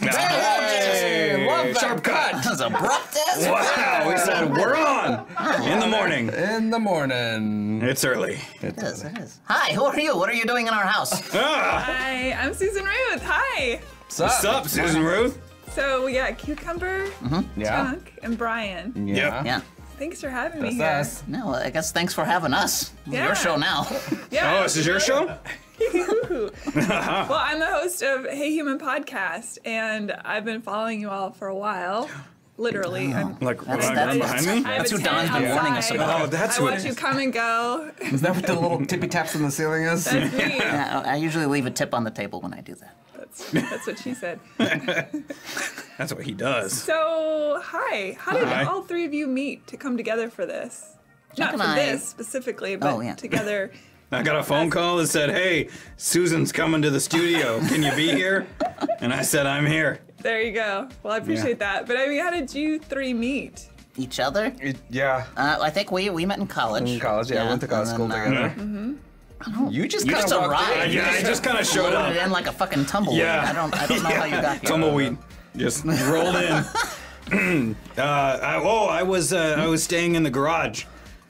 Hey, love that sharp cut. That was abrupt as Wow, we said we're on in the morning. In the morning. It's early. It is, it is. Hi, who are you? What are you doing in our house? Ah, Hi, I'm Susan Ruth. Hi. what's up, Susan Ruth? So we got Cucumber, Yeah. Chunk, and Brian. Yeah. Yeah. Thanks for having me That's here. us. No, I guess thanks for having us. Yeah. Oh, your show now. Yeah. Oh, this is your show? well, I'm the host of Hey Human podcast, and I've been following you all for a while. Literally, I'm. Like That's- right that's- behind me? That's a who Don's been warning us about. Oh, that's I who watch you come and go. Is that what the little tippy taps on the ceiling is? That's me. Yeah, I usually leave a tip on the table when I do that. That's, that's what she said. That's what he does. So, hi. How did Hi. all three of you meet to come together for this? Not for I- this specifically, but Oh, yeah. together. I got a phone call that said, "Hey, Susan's coming to the studio. Can you be here?" And I said, "I'm here." There you go. Well, I appreciate that. But I mean, how did you three meet? Each other? It- yeah. Uh, I think we we met in college. In college, yeah, I went to college and school then, uh, together. You just You kind just of walked arrived. in. Yeah, I just kind of showed Loaded up. in like a fucking tumbleweed. Yeah. I don't I don't know how you got here. Tumbleweed. Just rolled in. uh, I, oh, I was uh, I was staying in the garage.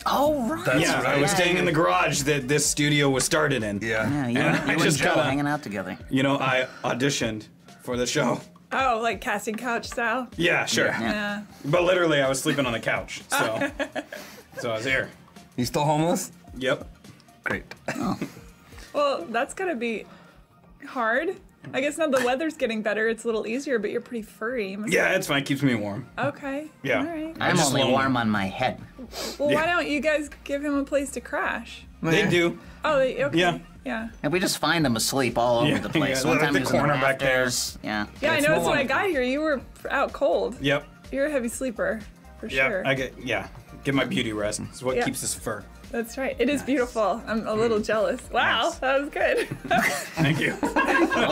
Oh right. That's yeah, I was staying in the garage that this studio was started in. Yeah. Yeah, you, And and, I you just and Joe kinda- hanging out together. You know, I auditioned for the show. Oh, like casting couch style? Yeah, sure. Yeah. But literally, I was sleeping on the couch. Oh. So, so I was here. You still homeless? Yep. Great. Well, that's gotta be hard. I guess now the weather's getting better. It's a little easier, but you're pretty furry. Yeah, it's fine. Keeps me warm. Okay. Yeah. All right. I'm just only lonely. warm on my head. Well, why don't you guys give him a place to crash? They do. Oh, okay. Yeah. Yeah. And we just find him asleep all over Yeah, the place. yeah, One like time the he was in corner back there. rafters. Yeah. Yeah, I It's noticed no when I got here, you were out cold. Yep. You're a heavy sleeper, for Yep. sure. I get. Yeah. Get my beauty rest. It's what Yeah. keeps us fur. That's right. It is beautiful. I'm a little jealous. Wow, Nice. that was good. Thank you.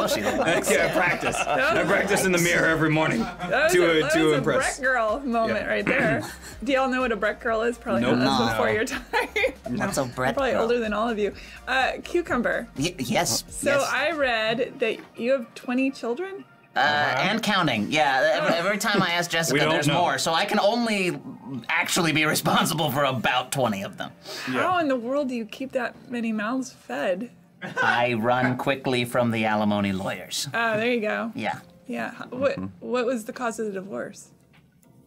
She likes yeah, I practice. I practice in the mirror every morning That was to a, that to was a. Breck girl moment Yeah. right there. Do y'all know what a Breck girl is? Probably Nope. not. No. before your time. What's a Breck Probably girl? older than all of you. Uh, cucumber. Y- yes. So yes. I read that you have 20 children. Uh, and counting. Yeah. Every, every time I ask Jessica, there's know. more. So I can only actually be responsible for about 20 of them. How in the world do you keep that many mouths fed? I run quickly from the alimony lawyers. Oh, there you go. Yeah. Yeah. H- What What was the cause of the divorce?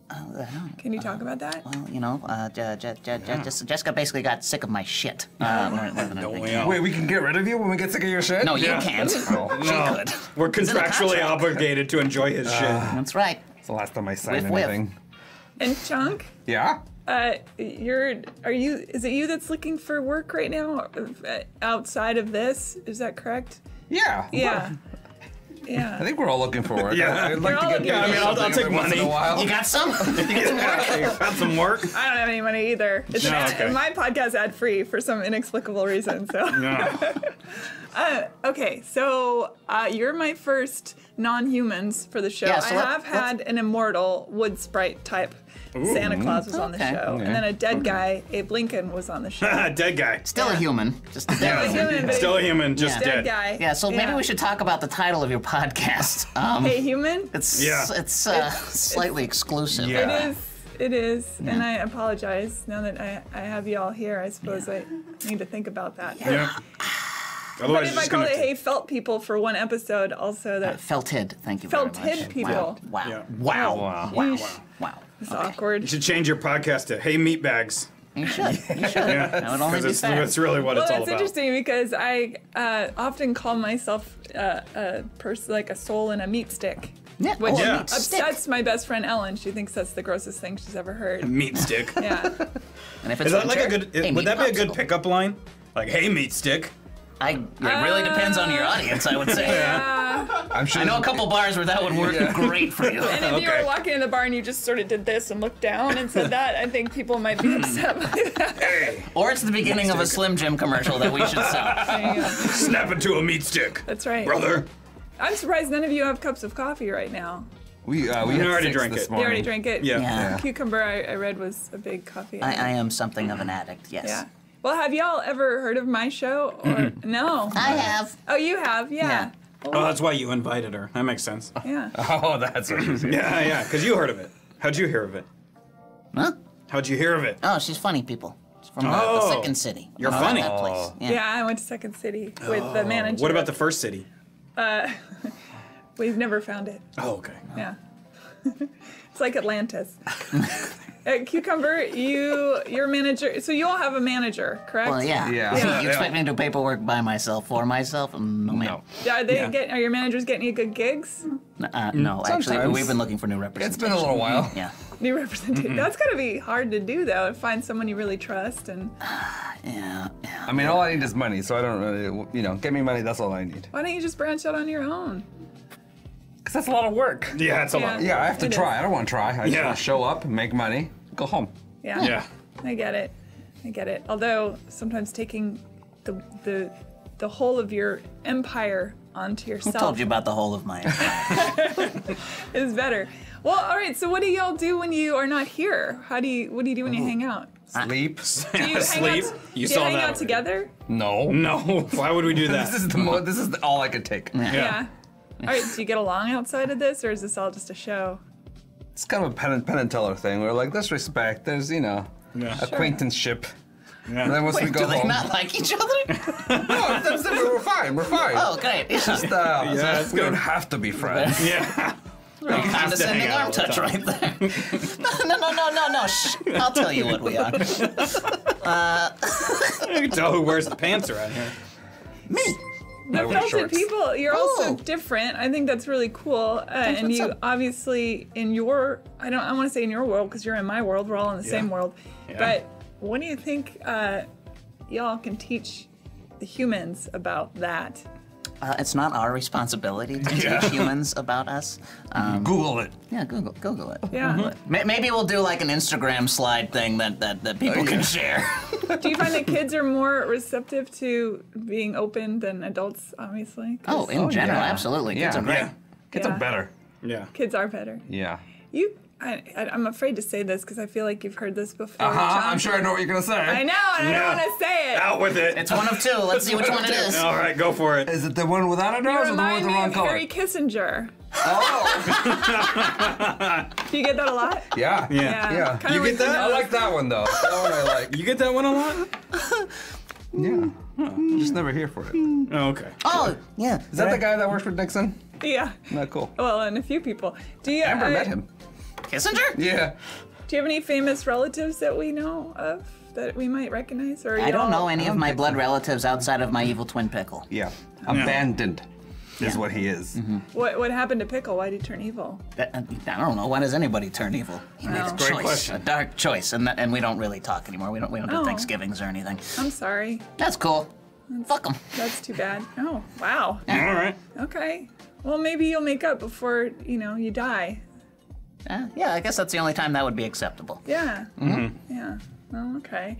Uh, Can you talk about that? well, you know, uh, Je- Je- Je- Je- Jess- Jessica basically got sick of my shit. Uh, more- more than Don't we all? Wait, we can get rid of you when we get sick of your shit? No, you Yeah. can't. No, could. we're contractually obligated to enjoy his shit. That's right. It's the last time I signed Whiff, whiff. anything. And Chunk, Yeah? uh, you're are you? Is it you that's looking for work right now, uh, outside of this? Is that correct? Yeah. Yeah. I Yeah. I think we're all looking for work. Yeah. I'd like You're to all get looking- Yeah, I mean, I'll, I'll something take every once in money. a while. You got some? Got some work? I don't have any money either. It's No, ad- okay. my podcast ad free for some inexplicable reason. So No. okay, so uh, you're my first non-humans for the show. Yeah, so I let- have had an immortal wood sprite type. Santa Claus was on the Okay. show, Okay. and then a dead guy, Abe Lincoln, was on the show. Dead guy. Still a human. Just a Still a human, but Still a human, just Yeah. dead dead. guy. Yeah, so maybe we should talk about the title of your podcast. Um, Hey, human. it's Yeah. it's uh, slightly exclusive. Yeah. It is. It is, and I apologize. Now that I, I have you all here, I suppose I need to think about that. Yeah. But Otherwise, if I call gonna it "Hey Felt People" for one episode, also that Felted, thank you Felted very much. people. Wow. Yeah. Wow. Wow. Wow. Yeesh. Wow. It's You awkward. You should change your podcast to "Hey Meatbags." You should. You should. Yeah, That would only because be it's, fair. that's really what Well, it's all that's about. interesting because I uh, often call myself uh, a person like a soul in a meat stick. Yeah. Which oh, Yeah. upsets my best friend Ellen. She thinks that's the grossest thing she's ever heard. Meat stick. Yeah. And if it's Is that like a winter, good? hey, would meat that be a good pickup line? Like, "Hey, meat stick." I, it really depends on your audience, I would say. Uh, I'm sure I know a couple bars where that would work great for you. and if you were walking in the bar and you just sort of did this and looked down and said that, I think people might be upset by that. Hey, Or it's the beginning of a Slim Jim commercial that we should sell. There you go. snap into a meat stick, That's right. brother. I'm surprised none of you have cups of coffee right now. We, uh, we You had already six drank this it. You already drank it? Yeah. Yeah. Cucumber, I, I read, was a big coffee. I, I am something of an addict, yes. yeah. Well, have y'all ever heard of my show? Or no? I have. Oh, you have? Yeah. Yeah. Oh, that's why you invited her. That makes sense. Yeah. Oh, that's what she's Yeah, yeah, because you heard of it. How'd you hear of it? Huh? How'd you hear of it? Oh, she's funny, people. She's from the, the Oh. second city. You're I funny. That place. Oh. Yeah. Yeah, I went to Second City with the oh. manager. What about the first city? Uh, we've never found it. Oh, okay. Yeah. it's like Atlantis. uh, Cucumber, you, your manager. So you all have a manager, correct? Well, yeah. Yeah. You- Yeah. You expect me to do paperwork by myself for myself? Mm, No, ma'am. Are they Yeah. get? Are your managers getting you good gigs? Uh, no, actually, we've been looking for new representation. It's been a little while. Yeah. New representation. That's gotta be hard to do though. To find someone you really trust and. Yeah. Yeah. I mean, all I need is money, so I don't really, you know, get me money. That's all I need. Why don't you just branch out on your own? Cause that's a lot of work. Yeah, it's a lot. Yeah, I have to It try. is. I don't want to try. I just want to show up, make money, go home. Yeah. Yeah. I get it. I get it. Although sometimes taking the the the whole of your empire onto Who yourself told you about the whole of my empire. is better. Well, all right. So what do y'all do when you are not here? How do you what do you do when you hang out? Sleep. Do you Sleep. hang out, You do saw you hang that out together? No. No, why would we do that? This is the mo- This is the, all I could take. Yeah. All right. Do you get along outside of this, or is this all just a show? It's kind of a Penn and, Penn and Teller thing. We're like, there's respect. There's, you know, Yeah. acquaintanceship. Yeah. And then once we go do they not like each other? no, that's, we're fine. We're fine. oh, great. Yeah. Just, uh, Yeah, it's we good. don't have to be friends. Yeah. Very condescending hang arm all the touch time. right there. no, no, no, no, no. Shh. I'll tell you what we are. You can tell who wears the pants around here. Me. The I wear felted people, you're also Oh. different. I think that's really cool. Uh, and you up. obviously in your I don't I want to say in your world because you're in my world. We're all in the same world. Yeah. But what do you think uh, y'all can teach the humans about that? Uh, it's not our responsibility to Yeah. teach humans about us. Um, Google it. yeah, Google, Google it. Yeah. May- Maybe we'll do like an Instagram slide thing that, that, that people can share. do you find that kids are more receptive to being open than adults? Obviously. Oh, in general, yeah. absolutely. Kids Yeah. are great. Yeah. Kids Yeah. are better. Yeah. kids are better. Yeah. You, I, I, I'm afraid to say this because I feel like you've heard this before. Uh-huh. John. I'm sure I know what you're gonna say. I know, and I Yeah. don't want to say it. Out with it. It's one of two. Let's see which one it is. All right, go for it. Is it the one without a You nose or the one with the wrong color? Harry Kissinger. Oh. Do you get that a lot? yeah. Yeah. Yeah. Kinda You get the that? I like that one though. That one I like. You get that one a lot? Yeah. I'm just never here for it. Oh, okay. Oh, yeah. Is that the guy that works for Nixon? Yeah. Not cool. Well, and a few people. Do you? Amber uh, met him. Kissinger? Yeah. Do you have any famous relatives that we know of that we might recognize? Or I don't know any of my blood relatives outside of my evil twin pickle. Yeah. Abandoned is what he is. What What happened to Pickle? Why did he turn evil? That- uh, I don't know. Why does anybody turn evil? He made a Great choice, question. a dark choice, and that, and we don't really talk anymore. We don't we don't do Oh. Thanksgivings or anything. I'm sorry. That's cool. Fuck them. That's too bad. Oh, wow. All right. Okay. Well, maybe you'll make up before you know you die. Uh, yeah, I guess that's the only time that would be acceptable. Yeah. Yeah. Oh, okay.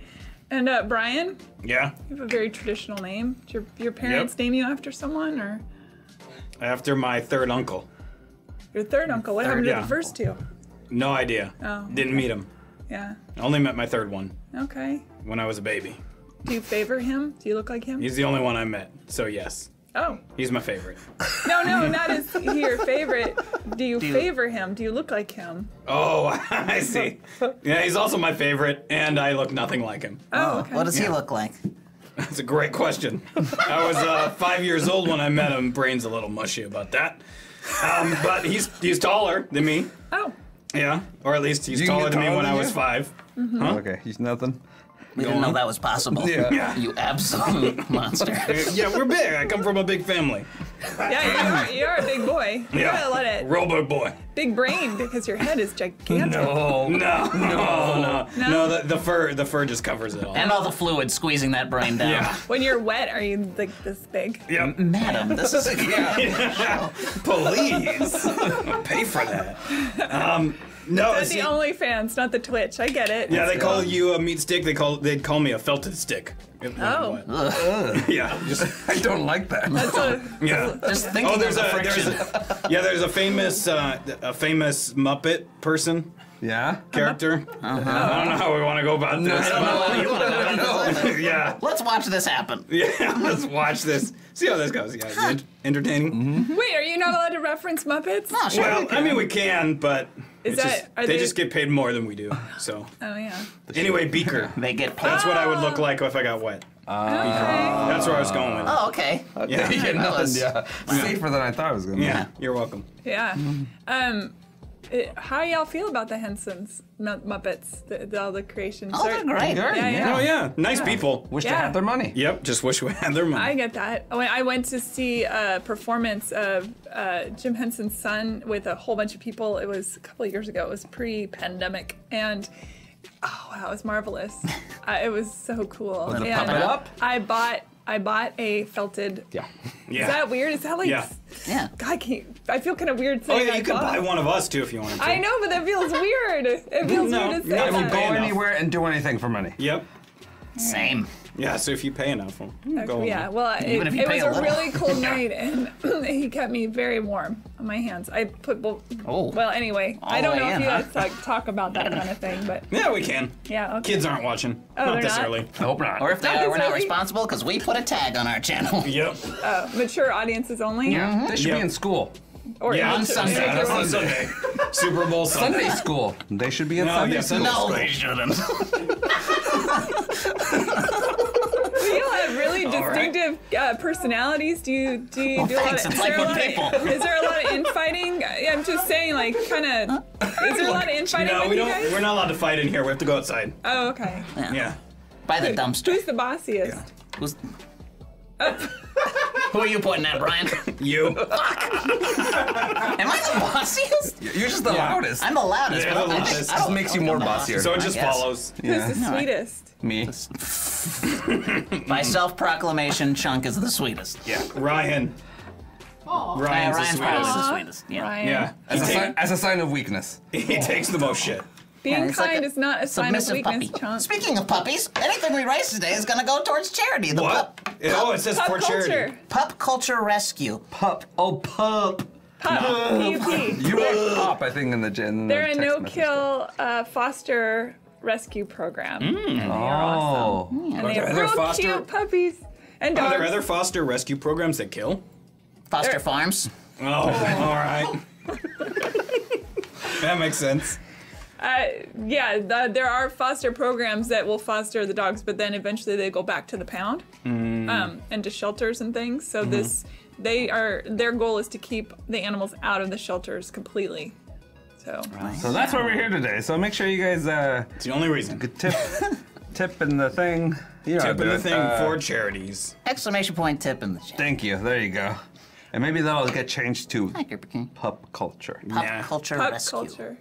And uh, Brian, Yeah. you have a very traditional name. Did your your parents name you after someone, or After my third uncle. your third uncle? What Third, happened to yeah. the first two? No idea. Oh. Didn't meet him. Yeah. Only met my third one Okay. when I was a baby. Do you favor him? Do you look like him? He's the only one I met, so yes. Oh. He's my favorite. No, no, not is he your favorite. Do you you- favor him? Do you look like him? Oh, I see. Yeah, he's also my favorite, and I look nothing like him. Oh, okay. What does he look like? That's a great question. I was uh, five years old when I met him. Brain's a little mushy about that. Um, but he's he's taller than me. Oh. Yeah, or at least he's You can taller get than me taller when than I was you? five. Okay, he's nothing. We Go didn't know that was possible. Yeah. Yeah. You absolute monster. Yeah, we're big. I come from a big family. Yeah, you are, you are a big boy. You Yeah. gotta let it. Robo boy. Big brain because your head is gigantic. Oh. No, no, no, No? no. The, the fur, the fur just covers it all. and all the fluid squeezing that brain down. yeah, When you're wet, are you like this big? yeah. Madam, this is Yeah, Please pay for that. Um, no, That's see, the OnlyFans, not the Twitch. I get it. yeah, they call you a meat stick. They call they'd call me a felted stick. Oh. Uh, uh. yeah, just I don't like that. That's a, yeah. just thinking Oh, there's of the a, there's friction. a yeah, there's a famous uh, a famous Muppet person Yeah? character. Uh-huh. I don't know how we want to go about this. I don't know but- how you wanna know. yeah. Let's watch this happen. Yeah. Let's watch this. See how this goes. Yeah. is it entertaining. Mm-hmm. Wait, are you not allowed to reference Muppets? No, sure. Well, I mean, we can, but Is it's that- just- they, they- just get paid more than we do. So Oh yeah. anyway, Beaker. They get paid. That's what I would look like if I got wet. Okay. That's where I was going with it. Oh, okay. Yeah. yeah, nothing. was- Yeah, safer than I thought it was gonna. Be. Yeah, you're welcome. Yeah. Um, it, how y'all feel about the Hensons Mu- Muppets? The, the, all the creations. Oh, they're great. Good. Yeah, yeah. Oh yeah, nice people. Wish they Yeah. had their money. Yep, just wish we had their money. I get that. When I went to see a performance of uh, Jim Henson's son with a whole bunch of people, it was a couple of years ago. It was pre-pandemic, and oh wow, it was marvelous. uh, it was so cool. Was it and Pump It Up? I bought I bought a felted. Yeah. yeah. Is that weird? Is that like? Yeah. Yeah. God, can you, I feel kind of weird Oh saying. yeah, I you could bought- buy one of us too if you wanted to. I know, but that feels weird. It feels No, weird to not say if you that. Go enough. anywhere and do anything for money. Yep. Same. Yeah, so if you pay enough, we'll we'll go. Yeah, well, it, if you it pay was a a, little. really cold night, and he kept me very warm on my hands. I put both. Oh. Well, anyway, I don't the know way if in, you huh? guys talk, talk about that kind of thing, but Yeah, we can. yeah. Okay. Kids aren't watching. Oh, not this not? early. I hope not. Or if they are, we're not responsible because we put a tag on our channel. Yep. Uh, mature audiences only. yeah, they should Yeah. be in school. Or Yeah, on Sunday. mature- On Sunday. Super Bowl Sunday. Sunday school. They should be in No, Sunday yeah, school. Sunday No, they shouldn't. Do You all have really All right. distinctive uh, personalities. Do you do you Well, do a lot of, it's is there like a lot. Of, is there a lot of infighting? I'm just saying, like, kind of. Is there a lot of infighting No, with we don't. guys? We're not allowed to fight in here. We have to go outside. Oh, okay. Yeah. By the dumpster. Who's the bossiest? Who's... Who are you pointing at, Brian? You. Fuck! Am I the bossiest? You're just the Yeah. loudest. I'm the loudest. Yeah, but the I- loudest. I Just don't- makes you I'm more bossier. So it I just guess. follows. yeah. Who's the sweetest? Me. By self-proclamation, Chunk is the sweetest. Yeah. Ryan. Oh. Yeah, Ryan's, Ryan's the probably sweetest. the sweetest. Yeah. Ryan. Yeah. As a, take- sign, as a sign of weakness. he takes the most shit. Being it's like kind a is not a sign of Submissive weakness, puppy. Chunk. Speaking of puppies, anything we raise today is going to go towards charity. The What? Pup, Oh, it says Pop for culture. charity. pup Culture Rescue. Pup. Oh, pup. Pup. P-U-P. You were pop, I think, in the gym. They're a no-kill uh, foster rescue program. And they are awesome. Oh. And they there have other real foster- cute puppies and Are there other foster rescue programs that kill? Foster There- Farms. Oh, all right. that makes sense. Uh, yeah, the, there are foster programs that will foster the dogs, but then eventually they go back to the pound Mm. um, and to shelters and things. So Mm-hmm. this, they are their goal is to keep the animals out of the shelters completely. So So that's why we're here today. So make sure you guys uh, It's the only reason. Good tip, tip in the thing. You know to Tip in the it. thing Uh, for charities. Exclamation point tip in the chat. Thank you. There you go. And maybe that'll get changed to Hi, pup culture. Pup Nah. Culture pop Rescue. culture.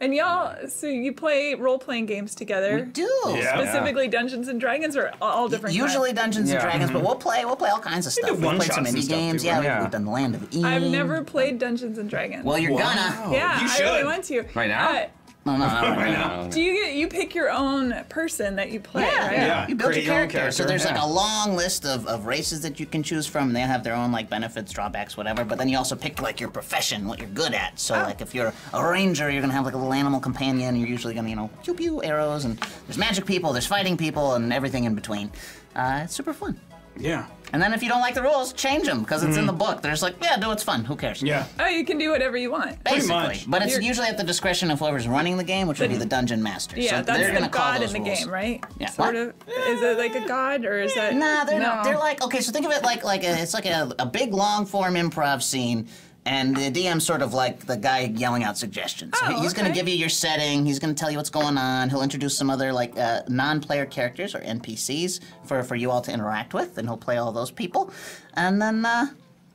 And y'all, so you play role-playing games together, Do. Yeah. specifically Dungeons and Dragons, or all different. Usually kinds? Dungeons and Yeah. Dragons, but we'll play we'll play all kinds of stuff. We've played some one-shots indie games. too, Yeah, we've, Yeah. we've done the Land of E. I've never played Dungeons and Dragons. Well, you're Wow. gonna. yeah, You I really want to. Right now? Uh, No, no, no, no, Right no. now. do you get you pick your own person that you play? Yeah, right? Yeah. You build your your own character. So character, there's like a long list of, of races that you can choose from. They have their own like benefits, drawbacks, whatever. But then you also pick like your profession, what you're good at. So Oh. like if you're a ranger, you're gonna have like a little animal companion. You're usually gonna you know pew pew arrows and there's magic people, there's fighting people, and everything in between. Uh, it's super fun. Yeah. And then if you don't like the rules, change them because it's in the mm. book. There's like yeah, no, it's fun. Who cares? Yeah. Oh, you can do whatever you want. Pretty Basically, much. but it's You're- usually at the discretion of whoever's running the game, which would be mm. the dungeon master. Yeah, so that's they're the gonna call god those in the rules. game, right? Yeah. Sort What? of. Is it like a god or is that? Nah, they're no. not. They're like okay. So think of it like like a, it's like a, a big long form improv scene, and the DM's sort of like the guy yelling out suggestions. So Oh, he's going to give you your setting. He's going to tell you what's going on. He'll introduce some other like uh, non-player characters or NPCs for for you all to interact with, and he'll play all those people, and then uh,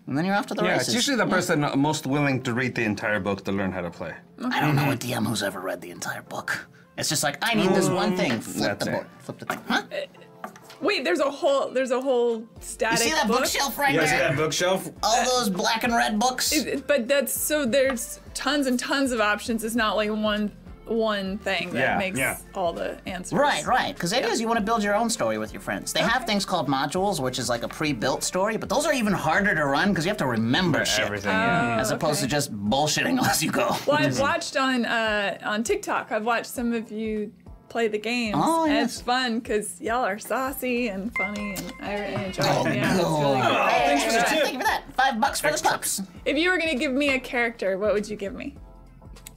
and then you're off to the Yeah, races. it's usually the person most willing to read the entire book to learn how to play. I don't know a DM who's ever read the entire book. It's just like I need this one thing. Flip That's the it. book. Flip the thing. Huh? Wait, there's a whole there's a whole static. You static see that book. bookshelf right You guys see that bookshelf? All those black and red books. It- But that's so there's tons and tons of options. It's not like one one thing that Yeah, makes yeah. all the answers. Right, right. Because it is, you want to build your own story with your friends. They have things called modules, which is like a pre-built story, but those are even harder to run because you have to remember shit. Everything. Oh, yeah. As opposed okay. to just bullshitting as you go. Well, I've watched on uh, on TikTok. I've watched some of you play the games. Oh, And yes. It's fun because y'all are saucy and funny, and I really enjoy Oh, it. Yeah, it's really no. good. Oh, thanks for the Thank you for that. Five bucks for Extra. the pups. If you were gonna give me a character, what would you give me?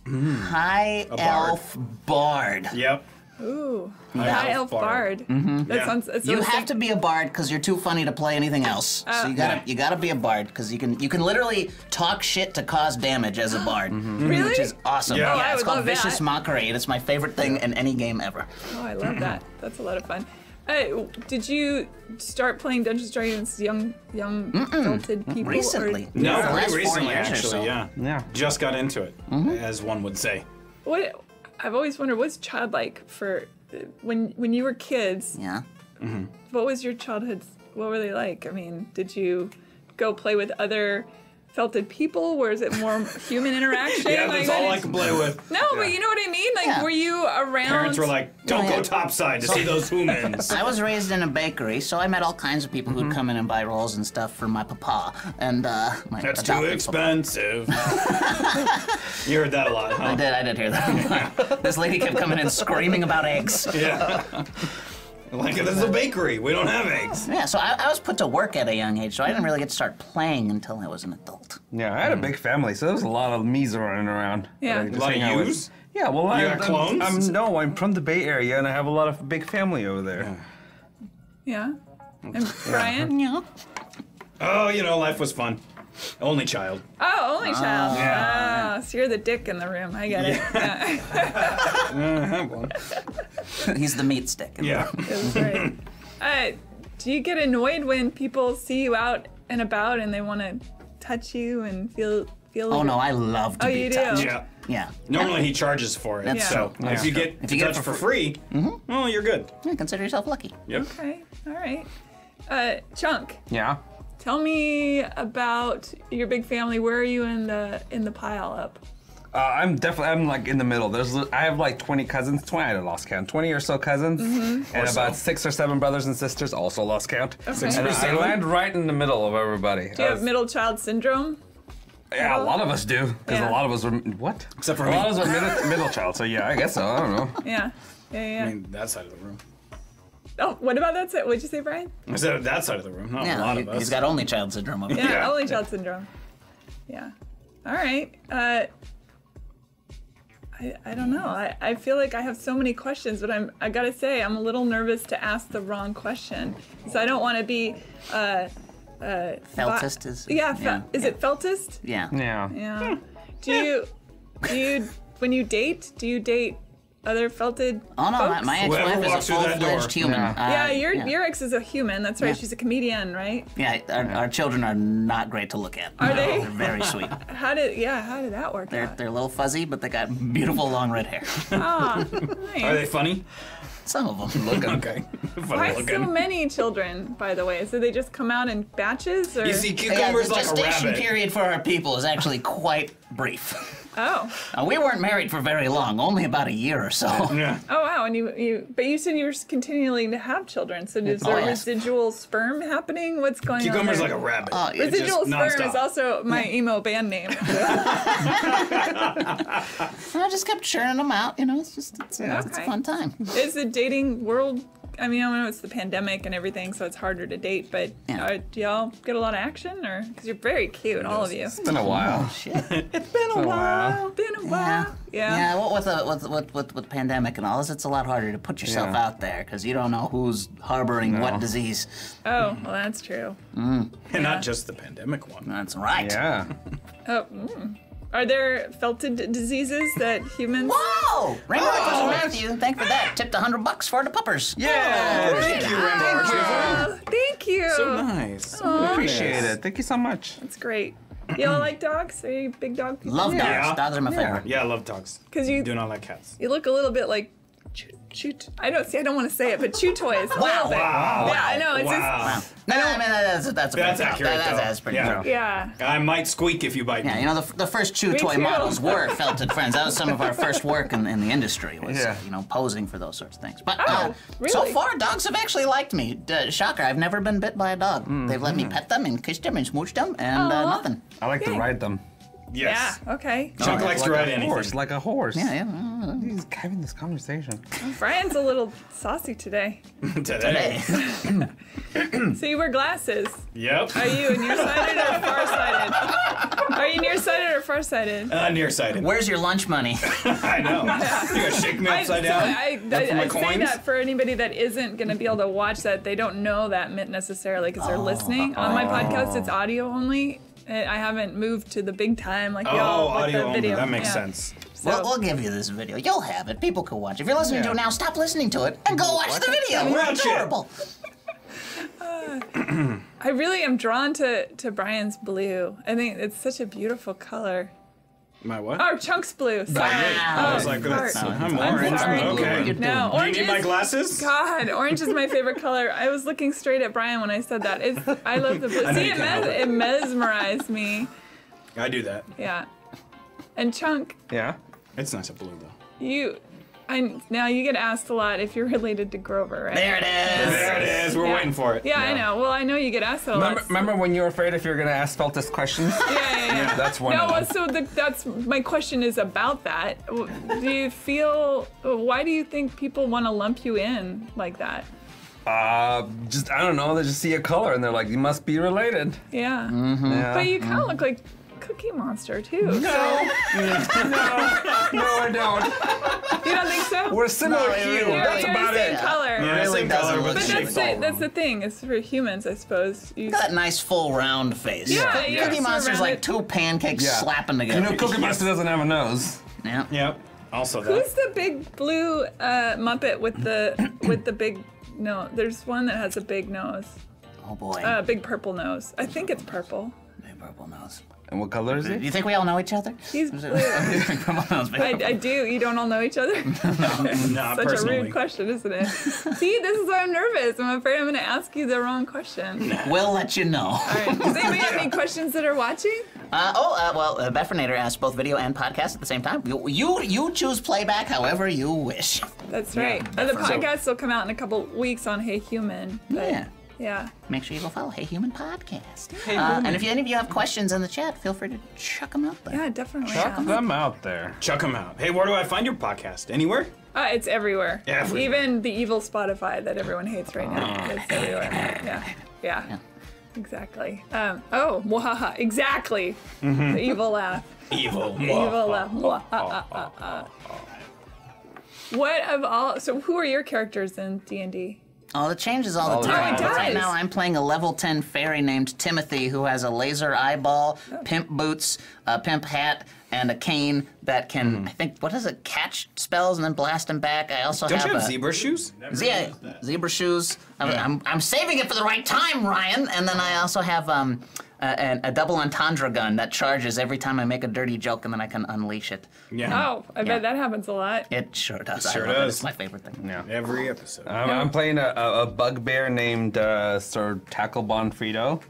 Hmm. High bard. elf bard. Yep. Ooh, High high elf elf bard. bard. That Yeah. sounds. That You have to be a bard because you're too funny to play anything else. so you gotta Yeah. you gotta be a bard because you can you can literally talk shit to cause damage as a bard, Really? which is awesome. Yeah. Oh, I it's called vicious that. mockery, and it's my favorite thing in any game ever. Oh, I love that. That's a lot of fun. Uh, did you start playing Dungeons and Dragons young, young, adulted people? Recently. Or, No, Yeah, the last pretty four recently, actually. so. Yeah. Yeah. Just got into it, Mm-hmm. as one would say. what? I've always wondered what's childlike for when when you were kids. Yeah. Mm-hmm. What was your childhood? What were they like? I mean, did you go play with other felted people? Or is it more human interaction? Yeah, Like, that's all I can play with. No, but you know what I mean. Like, Yeah. were you around? Parents were like, "Don't Yeah. go topside to see those humans." I was raised in a bakery, so I met all kinds of people Mm-hmm. who'd come in and buy rolls and stuff for my papa. And uh, my That's too expensive. you heard that a lot, I did, I did hear that. this lady kept coming in screaming about eggs. Yeah. Like this is a bakery. We don't have eggs. Yeah, so I, I was put to work at a young age, so I didn't really get to start playing until I was an adult. Yeah, I had a mm. big family, so there was a lot of me's running around. Yeah. that I just A lot of hang out with. yous? Yeah, well, I, You got clones? I'm, I'm, no, I'm from the Bay Area, and I have a lot of big family over there. Yeah. And Brian? Yeah. Oh, you know, life was fun. Only child. Oh, only child. yeah. Oh, so you're the dick in the room. I get it. Yeah. I have one. He's the meat stick. Yeah. That's right. Uh, do you get annoyed when people see you out and about and they want to touch you and feel feel? Oh no, I love to Oh, be you do? touched. Yeah. Yeah. Normally he charges for it. That's so true. if you get If to you get it touch for for free, well, you're good. Yeah, consider yourself lucky. Yep. Okay. All right. Uh, Chunk, Yeah. Tell me about your big family. Where are you in the in the pile up? Uh, I'm definitely, I'm like in the middle. There's, I have like 20 cousins, 20, I lost count, 20 or so cousins, and Or so. about six or seven brothers and sisters, also lost count. Six And or I land right in the middle of everybody. Do you have middle child syndrome? Yeah, a lot of us do, because Yeah. a lot of us are what? Except for a me. lot of us are middle, middle child. So yeah, I guess so. I don't know. Yeah. Yeah, yeah. I mean, that side of the room. Oh, what about that? side? What'd you say, Brian? I said that side of the room, not a lot he, of us. He's got only child syndrome. Over Yeah. Yeah. only child syndrome. Yeah. All right. Uh, I, I don't know. I, I feel like I have so many questions, but I'm I gotta say I'm a little nervous to ask the wrong question. So I don't want to be. Uh, uh, Feltist is. yeah, fe- yeah, is it feltist? Yeah. Yeah. Yeah. Do you do you when you date? Do you date other felted? Oh no, my, folks? my ex-wife walks is a through that door. full-fledged human. Yeah. Uh, Yeah, your yeah. your ex is a human. That's right. Yeah. She's a comedian, right? Yeah, our, our children are not great to look at. Are they? They're very sweet. How did yeah? How did that work They're out? they're a little fuzzy, but they got beautiful long red hair. Ah, nice. Are they funny? Some of them look Okay. Why funny so many children, by the way? So they just come out in batches, or You see, Yeah, cucumber's the like a rabbit. gestation period for our people is actually quite brief. Oh, Uh, we weren't married for very long, only about a year or so. Yeah. oh wow! And you, you, but you said you were continuing to have children. So is Oh, there yes. residual sperm happening? What's going Cucumber's on? like a rabbit. Oh, yeah. Residual sperm nonstop. is also my emo band name. I just kept churning them out. You know, it's just it's, it's, it's a fun time. is the dating world? I mean, I know it's the pandemic and everything, so it's harder to date. But Yeah. uh, do y'all get a lot of action, or because you're very cute, all of you? It's been a while. Shit. It's been a a while. while. Been a Yeah. while. Yeah. Yeah. Well, with the with with with, with pandemic and all this, it's a lot harder to put yourself Yeah. out there because you don't know who's harboring No. what disease. Oh, well, that's true. And Yeah. not just the pandemic one. That's right. Yeah. Oh, mm. Are there felted diseases that humans? Whoa! Rainbow Oh. Official Matthew, thank you for that. Tipped a hundred bucks for the puppers. Yeah. Oh, thank you, Rainbow Archie. Oh, thank you. So oh, nice. Appreciate it. Thank you so much. That's great. Y'all like dogs? Are you big dog people? Love dogs. Yeah. Dogs are my favorite. Yeah, I love dogs. Because you Do not like cats. you look a little bit like chew, chew I don't see. I don't want to say it, but chew toys. A Wow. Wow. Yeah, I know. It's Wow. No, I mean that's that's a That's accurate, that- that's, though. that's pretty Yeah. good. just yeah. I might squeak if you bite me. Yeah, you know the, the first chew Me toy too. models were felted friends. That was some of our first work in, in the industry. Was Yeah. you know posing for those sorts of things. But Oh, uh, so far, dogs have actually liked me. Uh, shocker, I've never been bit by a dog. Mm, They've let me pet them and kiss them and smooch them and uh, Aw. nothing. I like to ride them. Yes. Yeah. Okay. Chunk likes to like ride a anything. horse, like a horse. Yeah, yeah. He's having this conversation. Brian's a little saucy today. Today. So you wear glasses. Yep. Are you nearsighted or farsighted? Are you nearsighted or farsighted? Uh, nearsighted. Where's your lunch money? I know. You gonna shake me upside so down? I, Up I, for my I say coins? that for anybody that isn't going to be able to watch that. They don't know that meant necessarily because they're listening. On my podcast, it's audio only. Uh, I haven't moved to the big time like Oh, y'all with audio the only. video. That makes Yeah. sense. So, We'll, we'll give you this video. You'll have it. People can watch. If you're listening to it now, stop listening to it and go watch the video. Watch It's it. adorable. I really am drawn to to Brian's blue. I think it's such a beautiful color. My what? Oh, Chunks blue. Sorry. Wow. I was Oh, like, oh, sorry. that's, I'm I'm orange. sorry. Okay. No, doing- Do you orange need my glasses? God, orange is my favorite color. I was looking straight at Brian when I said that. It's I love the blue. See, it, can't mes- it mesmerized me. I do that. Yeah. And Chunk, Yeah. It's nice so blue though. you, I now you get asked a lot if you're related to Grover, right? There it is. There it is. We're Yeah. waiting for it. Yeah, I know. Well, I know you get asked a lot. Remember, remember when you were afraid if you were gonna ask Feltus questions? Yeah, yeah, yeah. That's one No, of well, them. so the, that's my question is about that. Do you feel? Why do you think people want to lump you in like that? Uh, just I don't know. They just see a color and they're like, you must be related. Yeah, Yeah. but you kind of look like Cookie Monster too. So, no, no, I don't. you don't think so? We're similar No, hue. you're- You're- That's you're about the same it. color. Yeah, really same color, but But the shaped that's shape's all the, that's the thing. It's for humans, I suppose. You, Got that nice full round face. Yeah, Cookie yeah, Monster's like two pancakes Yeah. slapping together. You know, Cookie Monster doesn't have a nose. yeah. Yep. Also Who's the big blue uh, Muppet with the with the big no? There's one that has a big nose, Oh boy. uh, big purple nose. I think it's purple. Big purple nose. And what color is Do it? you think we all know each other? He's blue. Big purple nose. big I, I do. You don't all know each other. no, Nah, Such a personally. rude question, isn't it? See, this is why I'm nervous. I'm afraid I'm going to ask you the wrong question. All We'll let you know. right. Does anybody have any questions that are watching? Uh, oh, uh, well, uh, Beffernator asked both video and podcast at the same time. You, you you choose playback however you wish. That's right. Uh, the definitely. podcast will come out in a couple weeks on Hey Human. but- Yeah. Yeah. Make sure you go follow Hey Human Podcast. Hey, uh, And if you, any of you have questions in the chat, feel free to chuck them out there. Yeah, definitely. Chuck yeah. them out there. Chuck them out. Hey, where do I find your podcast? Anywhere? Uh, it's everywhere. Everywhere. Even the evil Spotify that everyone hates right now. Ah. It's everywhere. Yeah. Yeah. Exactly. Um, oh, mwahaha. Exactly. Mm-hmm. The evil laugh. Evil. The evil laugh. Mwahaha. What of all? So, who are your characters in D and D? Oh, it changes all the All the time. time. Oh, it Right now, I'm playing a level 10 fairy named Timothy who has a laser eyeball, pimp boots, a pimp hat, and a cane that can, I think, what is it, catch spells and then blast them back. I also Don't have, you have a, zebra shoes? Yeah, zebra shoes. I'm, I'm, I'm saving it for the right time, Ryan. And then I also have um, a, a, a double entendre gun that charges every time I make a dirty joke, and then I can unleash it. Yeah. Oh, I bet that happens a lot. It sure does. Sure I love It. does. It's my favorite thing. Yeah. Every episode. I'm, I'm playing a, a, a bugbear named uh, Sir Tackle Bonfrito.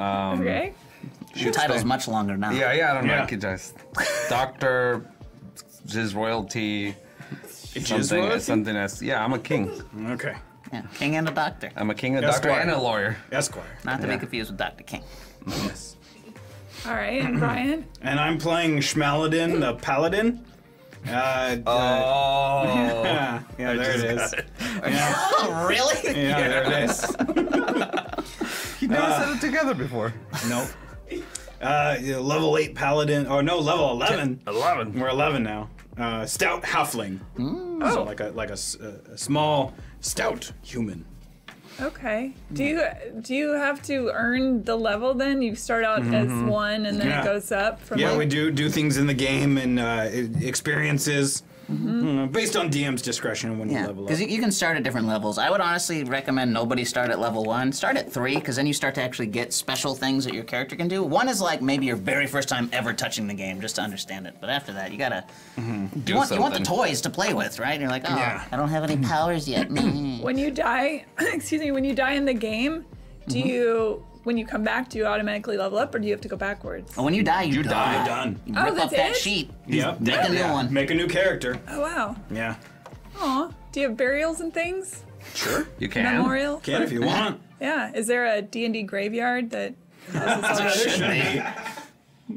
okay. The title's much longer now. Yeah, yeah, I don't know. Yeah. I could just Doctor Jizz Royalty. Jizz Something, royalty? something else. Yeah, I'm a king. Okay. Yeah, King and a doctor. I'm a king, a doctor, and a lawyer. Esquire. Not to be confused with Dr. King. Yes. All right. And Brian? And I'm playing Schmaladin, the paladin. Uh, Oh. yeah, yeah, there it is. Yeah, Oh, really? yeah, there it is. You never said it together before. Nope. Uh, level 8 paladin. Oh, no, level 11. 11. We're 11 now. Uh, stout halfling. So like a like a, s- a- a small stout human. Okay. Do you do you have to earn the level then? You start out as one and then Yeah. it goes up from Yeah, there? we do do things in the game and uh, experiences mm, based on DM's discretion when you level up. because you, you can start at different levels. I would honestly recommend nobody start at level one. Start at three, because then you start to actually get special things that your character can do. One is like maybe your very first time ever touching the game, just to understand it. But after that, you gotta Do you want, you want the toys to play with, right? And you're like, oh, Yeah. I don't have any powers yet. When you die, excuse me, when you die in the game, do Mm-hmm. you when you come back, do you automatically level up or do you have to go backwards? Oh, when you die, you, You die. You're done. You Oh, rip that's up that it? sheet. Yep. Make a new one. Make a new character. Oh wow. Yeah. Aw. Do you have burials and things? Sure. You can. Memorial? Can if you want. Yeah. Is there a D&D graveyard that There should be.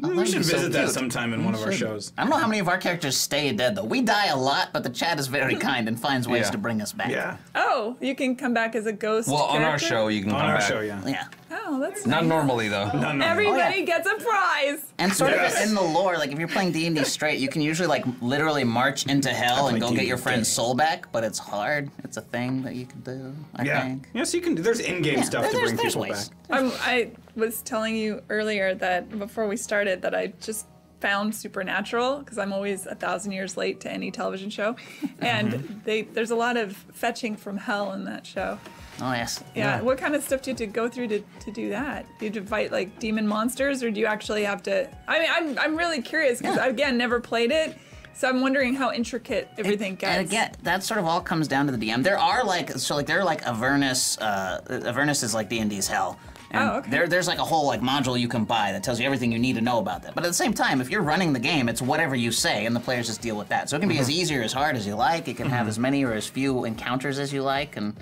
we should be so visit that sometime in one of our shows. I don't know how many of our characters stay dead though. We die a lot, but the chat is very kind and finds ways Yeah. to bring us back. Yeah. Oh, you can come back as a ghost. Well, on our show, you can come back. On our show, yeah. Yeah. Oh, that's Not nice. normally though. No, no. Everybody Oh, yeah. gets a prize. And sort Yes. of in the lore, like if you're playing D and D straight, you can usually like literally march into hell and go D&D get your friend's soul back, but it's hard. It's a thing that you can do. I Yeah. think. Yes, you can. There's in-game Yeah, stuff there- to bring there's people ways. back. I'm, I was telling you earlier that before we started that I just found Supernatural because I'm always a thousand years late to any television show, and Mm-hmm. they there's a lot of fetching from hell in that show. Oh yes. Yeah. What kind of stuff do you have to go through to, to do that? Do you have to fight like demon monsters, or do you actually have to? I mean, I'm I'm really curious because Yeah. again never played it, so I'm wondering how intricate everything gets. And again, that sort of all comes down to the DM. There are like so like there are like Avernus. Uh, Avernus is like D and D's hell. And Oh, okay. There, there's like a whole like module you can buy that tells you everything you need to know about that. But at the same time, if you're running the game, it's whatever you say, and the players just deal with that. So it can be as easy or as hard as you like. It can have as many or as few encounters as you like, and